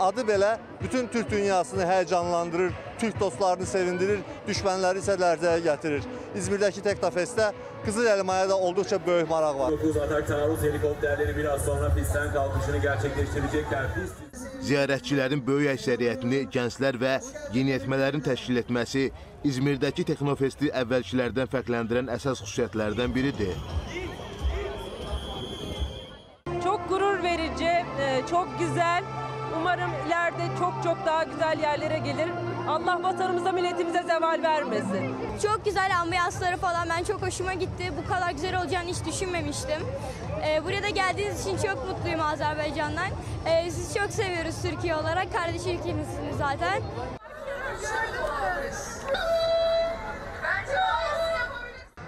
Adı belə bütün Türk dünyasını həyəcanlandırır, Türk dostlarını sevindirir, düşmənləri isə lərzəyə gətirir. İzmirdəki Teknofestdə Qızıl Elmaya da olduqca böyük maraq var. 9 Atak Taarruz helikopterleri biraz sonra pistten kalkışını gerçekleştirecekler. Ziyarətçilərin böyük əksəriyyətini gənclər və yeniyetmələrin təşkil etməsi İzmirdəki Teknofesti əvvəlkilərdən fərqləndirən əsas xüsusiyyətlərdən biridir. Çok güzel. Umarım ileride çok çok daha güzel yerlere gelir. Allah vatanımıza, milletimize zeval vermesin. Çok güzel ambiyansları falan ben çok hoşuma gitti. Bu kadar güzel olacağını hiç düşünmemiştim. Ee, buraya da geldiğiniz için çok mutluyum Azerbaycan'dan. Ee, sizi çok seviyoruz Türkiye olarak. Kardeş ülkemizsiniz zaten.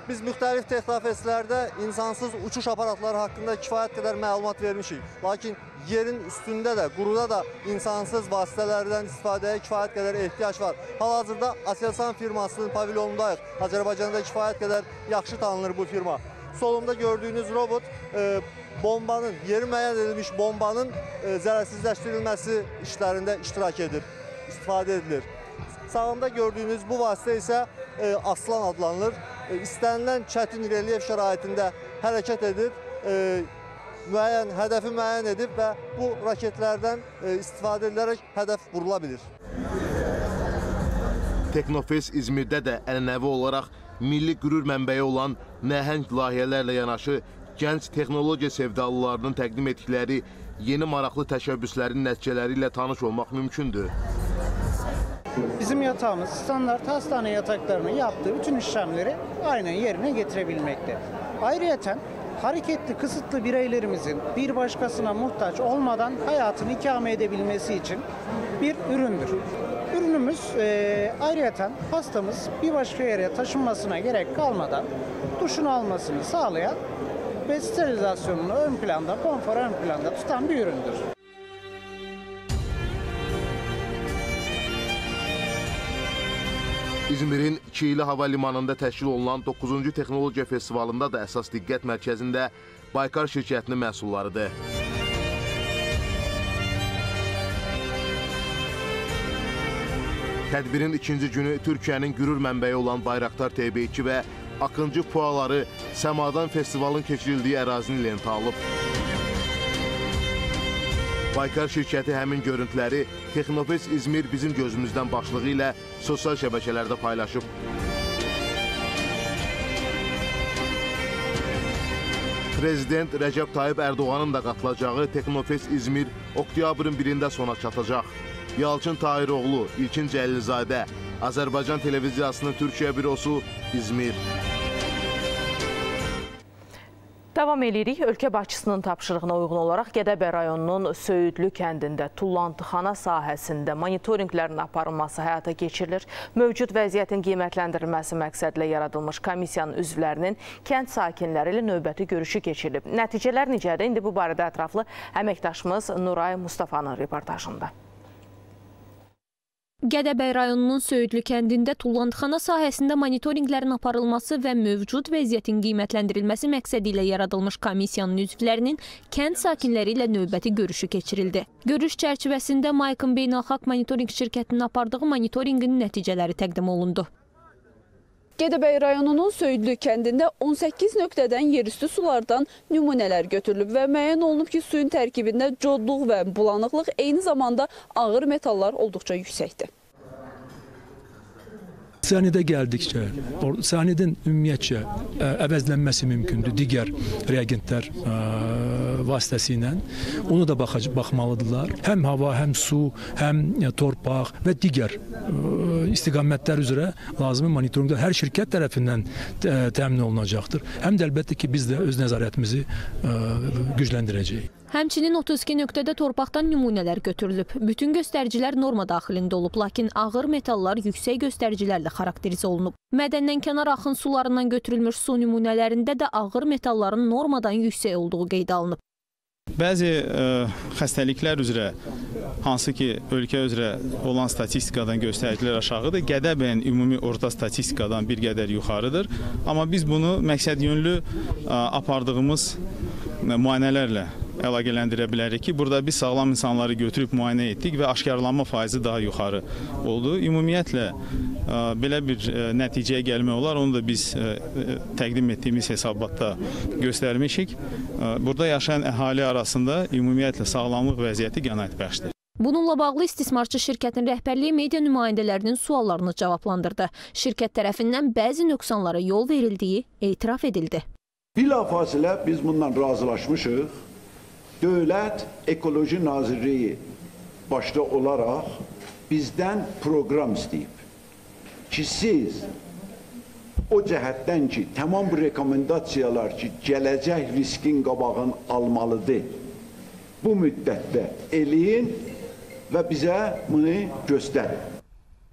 Biz müxtəlif texnofestlərdə insansız uçuş aparatları haqqında kifayət qədər məlumat vermişik. Lakin yerin üstündə də, quruda da insansız vasitələrdən istifadəyə kifayət qədər ehtiyac var. Hal-hazırda Aselsan firmasının pavilyonundayıq. Azərbaycanda kifayət qədər yaxşı tanınır bu firma. Solumda gördüyünüz robot e, bombanın, yeri müəyyən edilmiş bombanın e, zərərsizləşdirilməsi işlərində iştirak edir, istifadə edilir. Sağımda gördüyünüz bu vasitə isə e, Aslan adlanır. E, istənilən çətin relyef şəraitində hərəkət edir, e, müəyyən hədəfi müəyyən edib və bu raketlərdən e, istifadə edilərək hədəf vurula bilir. Teknofest İzmirdə də ənənəvi olaraq milli qürur mənbəyi olan nəhəng layihələrlə yanaşı gənc texnologiya sevdalılarının təqdim etdikləri yeni maraqlı təşəbbüslərin nəticələri tanış olmaq mümkündür. Bizim yatağımız standart hastane yataklarının yaptığı bütün işlemleri aynen yerine getirebilmekte. Ayrıyeten hareketli kısıtlı bireylerimizin bir başkasına muhtaç olmadan hayatını ikame edebilmesi için bir üründür. Ürünümüz e, ayrıyeten hastamız bir başka yere taşınmasına gerek kalmadan duşunu almasını sağlayan ve sterilizasyonunu ön planda, konfor ön planda tutan bir üründür. İzmirin Çiyili Hava Limanında təşkil olunan 9-cu Texnologiya Festivalında da əsas diqqət mərkəzində Baykar şirkətinin məhsullarıdır. Tədbirin ikinci günü Türkiyənin qürur mənbəyi olan Bayraqlar TB2 və Akıncı Puaları səmadan festivalın keçirildiyi ərazini lentə alıb. Baykar şirkəti həmin görüntüləri Texnofest İzmir bizim gözümüzdən başlığı ilə sosial şəbəkələrdə paylaşıb. Prezident Rəcəb Tayyib Ərdoğanın da qatılacağı Texnofest İzmir oktyabrın 1-də sona çatacaq. Yalçın Tahiroğlu, İlkin Cəlilizadə, Azərbaycan Televiziyasının Türkiyə bürosu İzmir. Davam edirik. Ölkə başçısının tapşırığına uyğun olaraq Gədəbəy rayonunun Söyüdlü kəndində tullantıxana sahəsində monitorinqlərin aparılması həyata keçirilir. Mövcud vəziyyətin qiymətləndirilməsi məqsədilə yaradılmış komissiyanın üzvlərinin kənd sakinləri ilə növbəti görüşü keçirilib. Nəticələr necədir? İndi bu barədə ətraflı əməkdaşımız Nuray Mustafanın reportajında. Gədəbəy rayonunun Söyüdlü kəndində tullantıxana sahəsində monitorinqlərin aparılması və mövcud vəziyyətin qiymətləndirilməsi məqsədi ilə yaradılmış komissiyanın üzvlərinin kənd sakinləri ilə növbəti görüşü keçirildi. Görüş çərçivəsində Maykın Beynəlxalq Monitorinq şirkətinin apardığı monitorinqin nəticələri təqdim olundu. Gədəbəy rayonunun Söyüdlü kəndində 18 nöqtədən yerüstü sulardan nümunələr götürülüb və müəyyən olunub ki, suyun tərkibində codluq və bulanıqlıq eyni zamanda ağır metallar olduqca yüksəkdir. Səhnədə gəldikcə, səhnədən ümumiyyətcə əvəzlənməsi mümkündür digər reagentlər vasitəsilə. Onu da baxac baxmalıdırlar. Həm hava, həm su, həm torpaq və digər istiqamətlər üzrə lazımi monitorinqlər hər şirkət tərəfindən təmin olunacaqdır. Həm də əlbəttə ki, biz də öz nəzarətimizi gücləndirəcəyik. Həmçinin 32 nöqtədə torpaqdan nümunələr götürülüb. Bütün göstəricilər norma daxilində olub, lakin ağır metallar yüksək göstəricilərlə xarakterizə olunub. Mədəndən kənar axın sularından götürülmüş su nümunələrində də ağır metalların normadan yüksək olduğu qeydə alınıb. Bəzi ə, xəstəliklər üzrə hansı ki, ölkə üzrə olan statistikadan göstəricilər aşağıdır, Gədəbəyin ümumi orta statistikadan bir qədər yuxarıdır. Amma biz bunu məqsədyönlü ə, apardığımız müayinələrlə əlaqələndirə bilərik ki, burada biz sağlam insanları götürüb müayinə etdik və aşkarlanma faizi daha yuxarı oldu. Ümumiyyətlə ə, belə bir ə, nəticəyə gəlmək olar. Onu da biz ə, təqdim etdiyimiz hesabatda göstərmişik. Burada yaşayan əhali arasında ümumiyyətlə sağlamlıq vəziyyəti qənaətbəxşdir. Bununla bağlı istismarçı şirkətin rəhbərliyi media nümayəndələrinin suallarını cavablandırdı. Şirkət tərəfindən bəzi nöqsanlara yol verildiyi etiraf edildi. Bilafasilə biz bundan razılaşmışıq. Dövlət Ekoloji Nazirliyi başda olaraq bizdən proqram istəyib ki, siz o cəhətdən ki, tamam bu rekomendasiyalar ki, gələcək riskin qabağını almalıdır. Bu müddətdə eləyin və bizə bunu göstərin.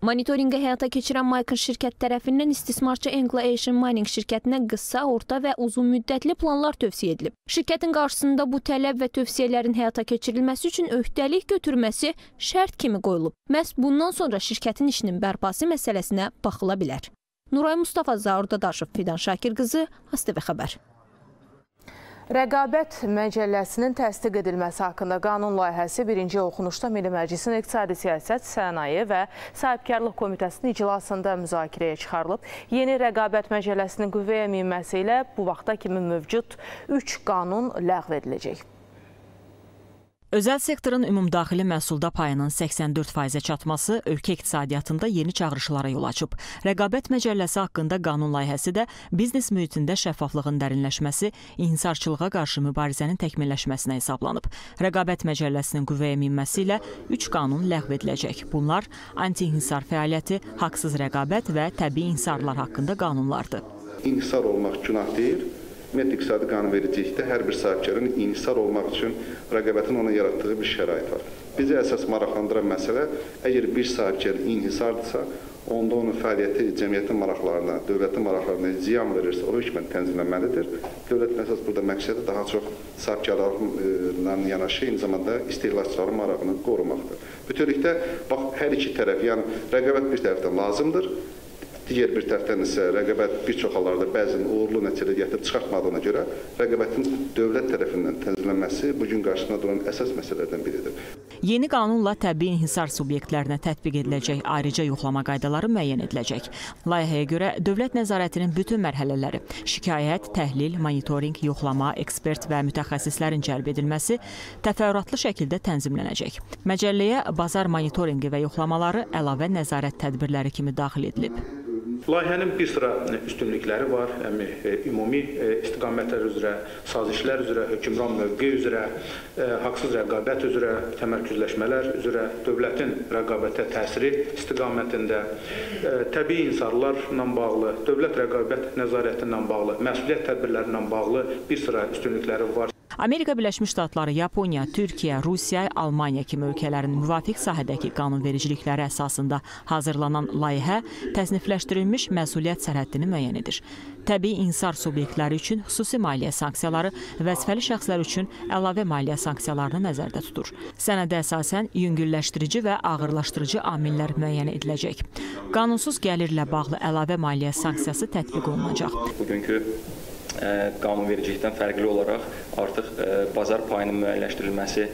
Monitorinqi həyata keçirən Maykın şirkət tərəfindən istismarçı Anglo Asian Mining şirkətinə qısa, orta və uzun müddətli planlar tövsiyə edilib. Şirkətin qarşısında bu tələb və tövsiyələrin həyata keçirilməsi üçün öhdəlik götürməsi şərt kimi qoyulub. Məhz bundan sonra şirkətin işinin bərpası məsələsinə baxıla bilər. Nuray Mustafa Zaur Dadaşov, Fidan Şakir qızı, ASTV xəbər. Rəqabət Məcəlləsinin təsdiq edilməsi haqqında qanun layihəsi birinci oxunuşda Milli Məclisin İqtisadi Siyasət, Sənaye və Sahibkarlıq Komitəsinin iclasında müzakirəyə çıxarılıb. Yeni Rəqabət Məcəlləsinin qüvvəyə minməsi ilə bu vaxta kimi mövcud 3 qanun ləğv ediləcək. Özəl sektorun ümumdaxili məhsulda payının 84%-ə çatması ölkə iqtisadiyyatında yeni çağırışlara yol açıb. Rəqabət məcəlləsi haqqında qanun layihəsi də biznes mühitində şəffaflığın dərinləşməsi, inhisarçılığa qarşı mübarizənin təkmilləşməsinə hesablanıb. Rəqabət məcəlləsinin qüvvəyə minməsi ilə 3 qanun ləğv ediləcək. Bunlar anti-inhisar fəaliyyəti, haqsız rəqabət və təbii inhisarlar haqqında qanunlardır. İnhisar olmaq günah deyil, Ümumiyyətlə iqtisadi qanunvericilikdə hər bir sahibkarın inhisar olmaq üçün rəqabətin ona yaratdığı bir şərait var. Bizi əsas maraqlandıran məsələ əgər bir sahibkar inhisardırsa, onda onun fəaliyyəti cəmiyyətin maraqlarına, dövlətin maraqlarına ziyan verirsə, o hökmən tənzimlənməlidir. Dövlətin əsas burada məqsədi daha çox sahibkarlarla yanaşı, eyni zamanda istehlakçıların marağını qorumaqdır. Bütövlükdə bax hər iki tərəf, yəni rəqabət bir tərəfdən lazımdır, digər bir tərəfdən isə rəqabət bir çox hallarda bəzən uğurlu nəticələr gətirib çıxartmadığına görə rəqabətin dövlət tərəfindən tənzimlənməsi bu gün qarşısında duran əsas məsələlərdən biridir. Yeni qanunla təbii inhisar subyektlərinə tətbiq ediləcək ayrıca yoxlama qaydaları müəyyən ediləcək. Layihəyə görə dövlət nəzarətinin bütün mərhələləri – şikayət, təhlil, monitorinq, yoxlama, ekspert və mütəxəssislərin cəlb edilməsi təfərrüatlı şəkildə tənzimlənəcək. Məcəlləyə bazar monitorinqi və yoxlamaları əlavə nəzarət tədbirləri kimi daxil edilib. Layihənin bir sıra üstünlükləri var. Həm ümumi istiqamətlər üzrə, sazişlər üzrə, hökmran mövqe üzrə, haqsız rəqabət üzrə, təmərküzləşmələr üzrə, dövlətin rəqabətə təsiri istiqamətində, təbii insarlarla bağlı, dövlət rəqabət nəzarəti ilə bağlı, məsuliyyət tədbirləri ilə bağlı bir sıra üstünlükləri var. Amerika Birləşmiş Ştatları, Yaponiya, Türkiyə, Rusiya, Almaniya kimi ölkələrin müvafiq sahədəki qanunvericilikləri əsasında hazırlanan layihə təsnifləşdirilmiş məsuliyyət sərhəddini müəyyən edir. Təbii insar subyektləri üçün xüsusi maliyyə sanksiyaları, vəzifəli şəxslər üçün əlavə maliyyə sanksiyalarını nəzərdə tutur. Sənədə əsasən yüngülləşdirici və ağırlaşdırıcı amillər müəyyən ediləcək. Qanunsuz gəlirlə bağlı əlavə maliyyə sanksiyası tətbiq olunacaq. Bugünkü qanunvericilikdən fərqli olaraq artıq bazar payının müəyyənləşdirilməsi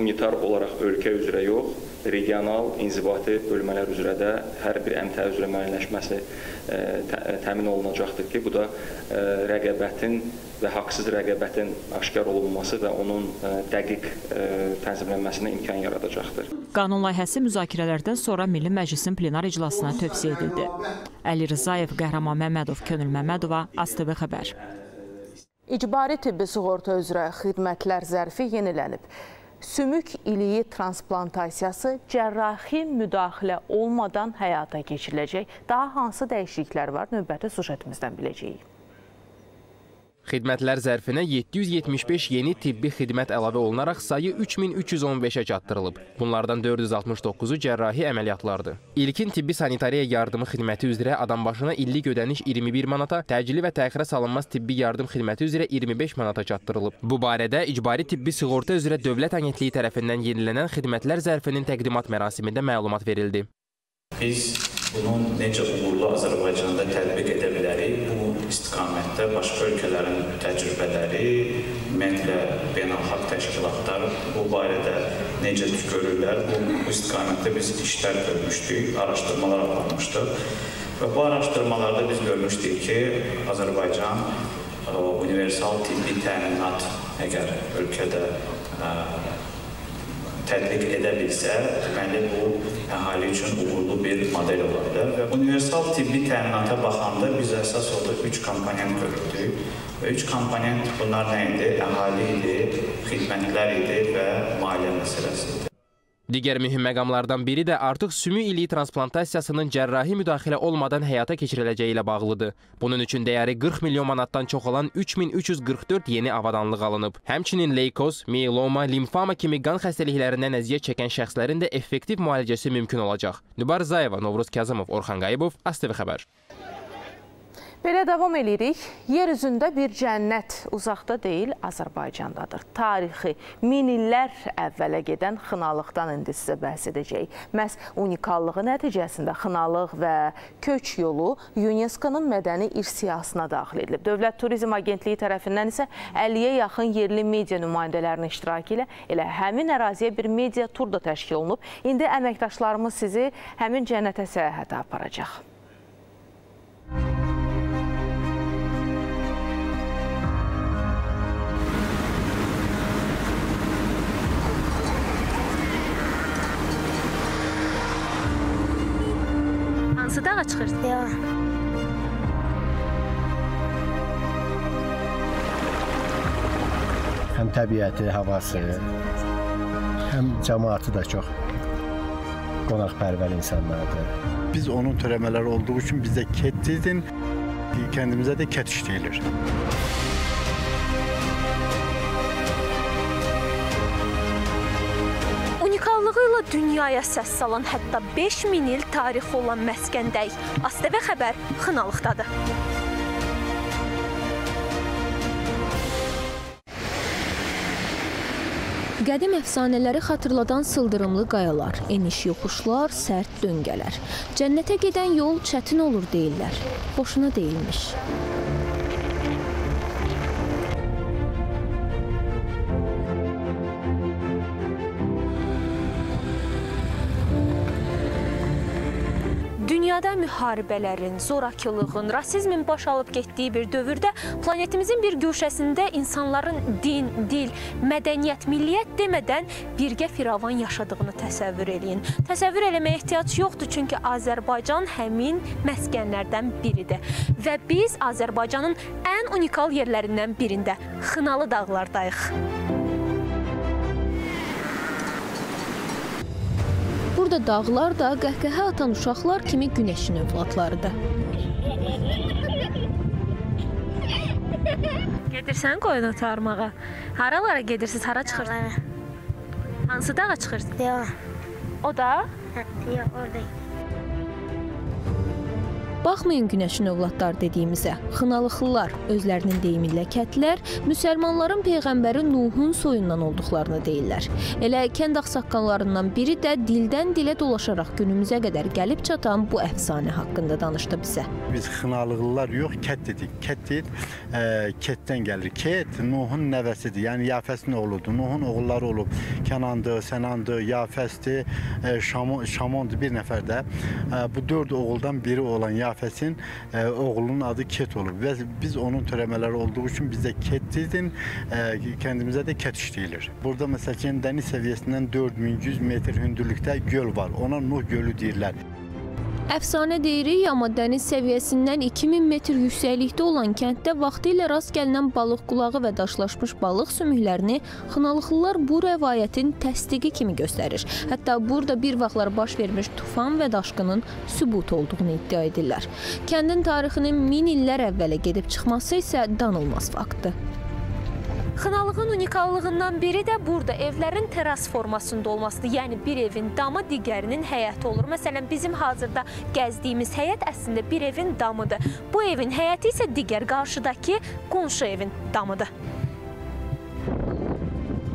unitar olaraq ölkə üzrə yox, regional, inzibati bölmələr üzrə də hər bir əmtə üzrə müəyyənləşməsi təmin olunacaqdır ki, bu da rəqabətin və haqsız rəqabətin aşkar olunması və onun dəqiq tənzimlənməsinə imkan yaradacaqdır. Qanun layihəsi müzakirələrdən sonra Milli Məclisin plenar iclasına tövsiyə edildi. Əli Rzayev, Qəhrəman Məmmədov, Könül Məmmədova, ASTV xəbər. İcbari tibbi sığorta üzrə xidmətlər zərfi yenilənib. Sümük iliyi transplantasiyası cərrahi müdaxilə olmadan həyata keçiriləcək. Daha hansı dəyişikliklər var? Növbəti sujetimizdən biləcəyik. Xidmətlər zərfinə 775 yeni tibbi xidmət əlavə olunaraq sayı 3315-ə çatdırılıb. Bunlardan 469-u cərrahi əməliyyatlardır. İlkin tibbi sanitariya yardımı xidməti üzrə adam başına illik ödəniş 21 manata, təcili və təxirə salınmaz tibbi yardım xidməti üzrə 25 manata çatdırılıb. Bu barədə icbari tibbi sığorta üzrə Dövlət Agentliyi tərəfindən yenilənən xidmətlər zərfinin təqdimat mərasimində məlumat verildi. Biz bunu necə uğurlu Azərbaycanda tətbiq edə bilərik? Bu istiqamətdə başqa ölkələrin təcrübələri, ümumiyyətlə beynəlxalq təşkilatlar bu barədə necə görürlər? Bu, bu istiqamətdə biz işlər görmüşdük, araşdırmalar aparmışdıq. Və bu araşdırmalarda biz görmüşdük ki, Azərbaycan universal tibbi təminat əgər ölkədə ə, tətbiq edə bilsə, deməli bu əhali üçün uğurlu bir model olardı. Və universal tibbi təminata baxanda biz əsas orada 3 komponent görürdük. Və 3 komponent bunlar nə idi? Əhali idi, xidmətlər idi və maliyyə məsələsi idi. Digər mühüm məqamlardan biri də artıq sümük iliyi transplantasiyasının cərrahi müdaxilə olmadan həyata keçiriləcəyi ilə bağlıdır. Bunun üçün dəyəri 40 milyon manatdan çox olan 3344 yeni avadanlıq alınıb. Həmçinin leykoz, miyeloma, limfoma kimi qan xəstəliklərindən əziyyət çəkən şəxslərin də effektiv müalicəsi mümkün olacaq. Nübar Zayeva, Novruz Kazımov, Orxan Qayıbov, ASTV xəbər. Belə davam edirik. Yer üzündə bir cənnət uzaqda deyil, Azərbaycandadır. Tarixi min illər əvvələ gedən xınalıqdan indi sizə bəhs edəcəyik. Məhz unikallığı nəticəsində xınalıq və köç yolu UNESCO-nun mədəni irs siyahısına daxil edilib. Dövlət Turizm Agentliyi tərəfindən isə 50-yə yaxın yerli media nümayəndələrinin iştirakı ilə elə həmin əraziyə bir media tur da təşkil olunub. İndi əməkdaşlarımız sizi həmin cənnətə səyahətə aparacaq. Hansı dağa çıxırsınız? Yox. Həm təbiəti, havası, həm cəmaatı da çox qonaqpərvər insanlardır. Biz onun törəmələri olduğu üçün bizdə ketdidin kendimize de ket işleyilir. Unikallığı ilə dünyaya səs salan hətta 5000 il tarixi olan məskəndəyik. ASTV xəbər Xınalıqdadır. Qədim əfsanələri xatırladan sıldırımlı qayalar, eniş yoxuşlar, sərt döngələr. Cənnətə gedən yol çətin olur deyirlər. Boşuna deyilmiş. Müharibələrin, zorakılığın, rasizmin baş alıb getdiyi bir dövrdə planetimizin bir güşəsində insanların din, dil, mədəniyyət, milliyyət demədən birgə firavan yaşadığını təsəvvür eləyin. Təsəvvür eləməyə ehtiyac yoxdur, çünki Azərbaycan həmin məskənlərdən biridir. Və biz Azərbaycanın ən unikal yerlərindən birində Xınalı dağlardayıq. Burada dağlar da qəhqəhə atan uşaqlar kimi günəşin övladlarıdır. Gedirsən qoyun otarmağa. Haralara gedirsiniz? Hara çıxırsınız? Hansı dağa çıxırsınız? Yox. O da? Yox, oradayım. Baxmayın günəşin övladlar dediyimizə. Xınalıqlılar, özlərinin deyimi ilə kətlər, müsəlmanların peyğəmbəri Nuhun soyundan olduqlarını deyirlər. Elə kənd ağsaqqallarından biri də dildən dilə dolaşaraq günümüzə qədər gəlib çatan bu əfsanə haqqında danışdı bizə. Biz xınalıqlılar yox, kət dedik. Kət deyil, ə, ketdən gəlir. Ket Nuhun nəvəsidir. Yəni Yafəsin oğludur. Nuhun oğulları olub. Kənandır, Sənandır, Yafəsdir, ə, Şamon, Şamondur bir nəfər də. Ə, bu dörd oğuldan biri olan Yafəsin ə, oğlunun adı Ket olub və biz onun törəmələri olduğu üçün bizdə Ket dedin, ə, kəndimizə də Ket işləyilir. Burada məsələn dəniz səviyyəsindən 4100 metr hündürlükdə göl var. Ona Nuh gölü deyirlər. Əfsanə deyirik, amma dəniz səviyyəsindən 2000 metr yüksəklikdə olan kənddə vaxtilə rast gəlinən balıq qulağı və daşlaşmış balıq sümüklərini xınalıqlılar bu rəvayətin təsdiqi kimi göstərir. Hətta burada bir vaxtlar baş vermiş tufan və daşqının sübut olduğunu iddia edirlər. Kəndin tarixinin min illər əvvələ gedib çıxması isə danılmaz faktdır. Xınalığın unikallığından biri də burada evlərin teras formasında olmasıdır. Yəni bir evin damı digərinin həyəti olur. Məsələn, bizim hazırda gəzdiyimiz həyət əslində bir evin damıdır. Bu evin həyəti isə digər qarşıdakı qonşu evin damıdır.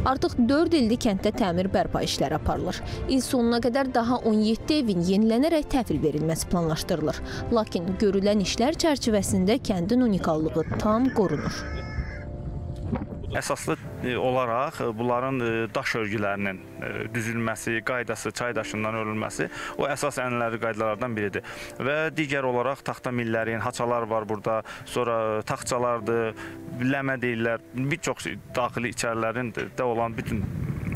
Artıq 4 ildir kənddə təmir bərpa işləri aparılır. İl sonuna qədər daha 17 evin yenilənərək təhvil verilməsi planlaşdırılır. Lakin görülən işlər çərçivəsində kəndin unikallığı tam qorunur. Əsaslı olaraq bunların daş örgülərinin düzülməsi, qaydası, çay daşından örülməsi o əsas ənənəvi qaydalardan biridir. Və digər olaraq taxta millərin, haçalar var burada, sonra taxçalardır, ləmə deyirlər, bir çox daxili içərilərin də olan bütün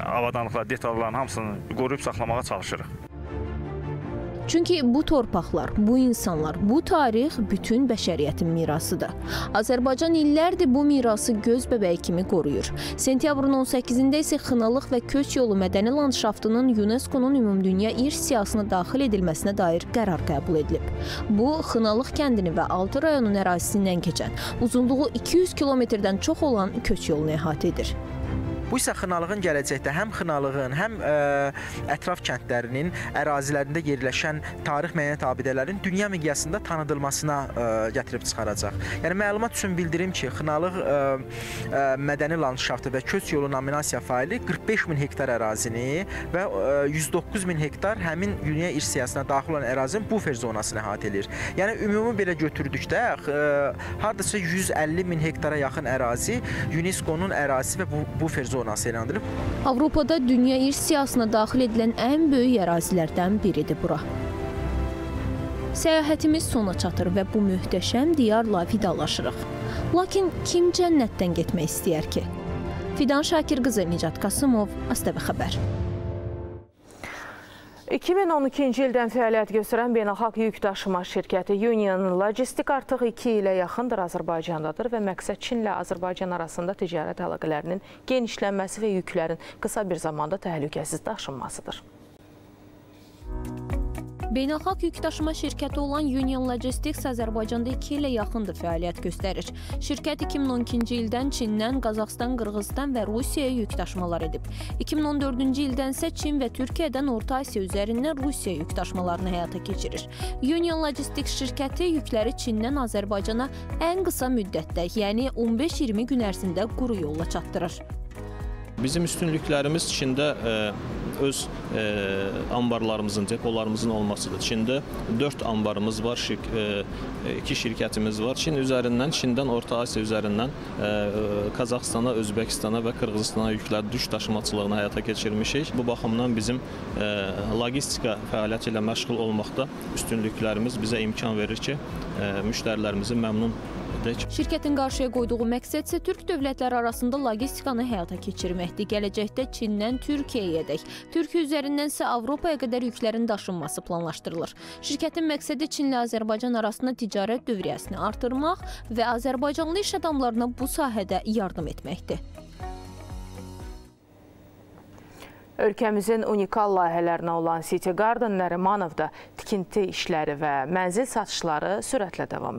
avadanlıqlar, detalların hamısını qoruyub saxlamağa çalışırıq. Çünki bu torpaqlar, bu insanlar, bu tarix bütün bəşəriyyətin mirasıdır. Azərbaycan illərdir bu mirası göz bəbəyi kimi qoruyur. Sentyabrın 18-də isə Xınalıq və Köç yolu mədəni landşaftının UNESCO-nun ümumdünya irs siyahısına daxil edilməsinə dair qərar qəbul edilib. Bu, Xınalıq kəndini və 6 rayonun ərazisindən keçən, uzunluğu 200 kilometrdən çox olan Köç yolunu əhatə edir. Bu isə Xınalığın gələcəkdə həm Xınalığın, həm ə, ətraf kəndlərinin ərazilərində yerləşən tarix mədəniyyət abidələrin dünya miqyasında tanıdılmasına ə, gətirib çıxaracaq. Yəni məlumat üçün bildirim ki, Xınalıq ə, ə, mədəni landşaftı və köç yolu nominasiya faili 45 min hektar ərazini və ə, 109 min hektar həmin dünya irs siyahısına daxil olan ərazinin bufer zonasını əhatə edir. Yəni ümumi belə götürdükdə ə, hardasa 150 min hektara yaxın ərazi UNESCO-nun ərazisi və bu bufer zonası elanılıb. Avropada dünya irs siyahısına daxil edilən ən böyük ərazilərdən biridir bura. Səyahətimiz sona çatır və bu möhtəşəm diyarla vidalaşırıq. Lakin kim cənnətdən getmək istəyər ki? Fidan Şakir qızı Nicat Qasımov, ASTV xəbər. 2012-ci ildən fəaliyyət göstərən beynəlxalq yük daşıma şirkəti Union Logistik artıq 2 ilə yaxındır Azərbaycandadır və məqsəd Çinlə Azərbaycan arasında ticarət əlaqələrinin genişlənməsi və yüklərin qısa bir zamanda təhlükəsiz daşınmasıdır. Beynəlxalq yükdaşıma şirkəti olan Union Logistics Azərbaycanda 2 ilə yaxındır fəaliyyət göstərir. Şirkət 2012-ci ildən Çindən, Qazaxstan, Qırğızstan və Rusiyaya yük daşımalar edib. 2014-cü ildən isə Çin və Türkiyədən Orta Asiya üzərindən Rusiya yük daşımalarını həyata keçirir. Union Logistics şirkəti yükləri Çindən Azərbaycana ən qısa müddətdə, yəni 15-20 gün ərzində quru yolla çatdırır. Bizim üstünlüklərimiz Çində ə, öz ə, anbarlarımızın, depolarımızın olmasıdır. Çində 4 anbarımız var, şirk, ə, iki şirkətimiz var. Çin üzərindən, Çindən Orta Asiya üzərindən ə, Qazaxstana, Özbəkistana və Qırğızstana yüklər düş daşımaçılığını həyata keçirmişik. Bu baxımdan bizim ə, logistika fəaliyyəti ilə məşğul olmaqda üstünlüklərimiz bizə imkan verir ki, ə, müştərilərimizi məmnun edək. Şirkətin qarşıya qoyduğu məqsəd isə türk dövlətləri arasında logistikanı həyata keçirməkdir. Gələcəkdə Çindən Türkiyəyədək, Türkiyə üzərindən isə Avropaya qədər yüklərin daşınması planlaşdırılır. Şirkətin məqsədi Çinlə Azərbaycan arasında ticarət dövriyyəsini artırmaq və Azərbaycanlı iş adamlarına bu sahədə yardım etməkdir. Ölkəmizin unikal layihələrinə olan City Garden Nərimanovda tikinti işləri və mənzil satışları sürətlə davam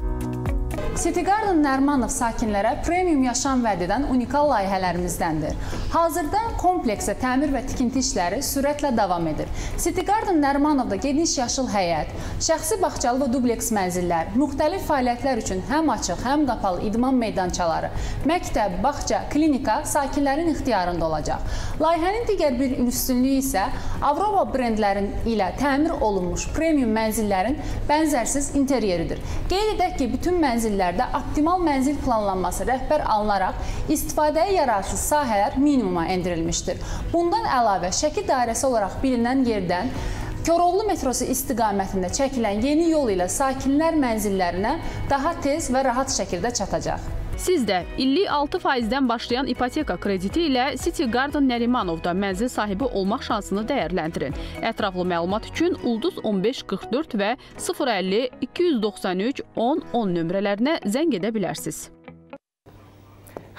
you City Garden Nərmanov sakinlərə premium yaşam vəd edən unikal layihələrimizdəndir. Hazırda kompleksə təmir və tikinti işləri sürətlə davam edir. City Garden Nərmanovda geniş yaşıl həyət, şəxsi bağçalı və dubleks mənzillər, müxtəlif fəaliyyətlər üçün həm açıq, həm qapalı idman meydançaları, məktəb, bağça, klinika sakinlərin ixtiyarında olacaq. Layihənin digər bir üstünlüyü isə Avropa brendlərin ilə təmir olunmuş premium mənzillərin bənzərsiz interyeridir. Qeyd edək ki, bütün mənzillərdə optimal mənzil planlanması rəhbər alınaraq istifadəyə yararsız sahələr minimuma endirilmişdir. Bundan əlavə Şəki dairəsi olaraq bilinən yerdən Koroğlu metrosu istiqamətində çəkilən yeni yol ilə sakinlər mənzillərinə daha tez və rahat şəkildə çatacaq. Siz də illik 6%-dən başlayan ipoteka krediti ilə City Garden Nərimanovda mənzil sahibi olmaq şansını dəyərləndirin. Ətraflı məlumat üçün ulduz 1544 və 050 293 10 10 nömrələrinə zəng edə bilərsiniz.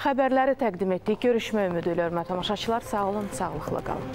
Xəbərləri təqdim etdik. Görüşmə ümidi ilə hörmət tamaşaçılar. Sağ olun, sağlıqla qalın.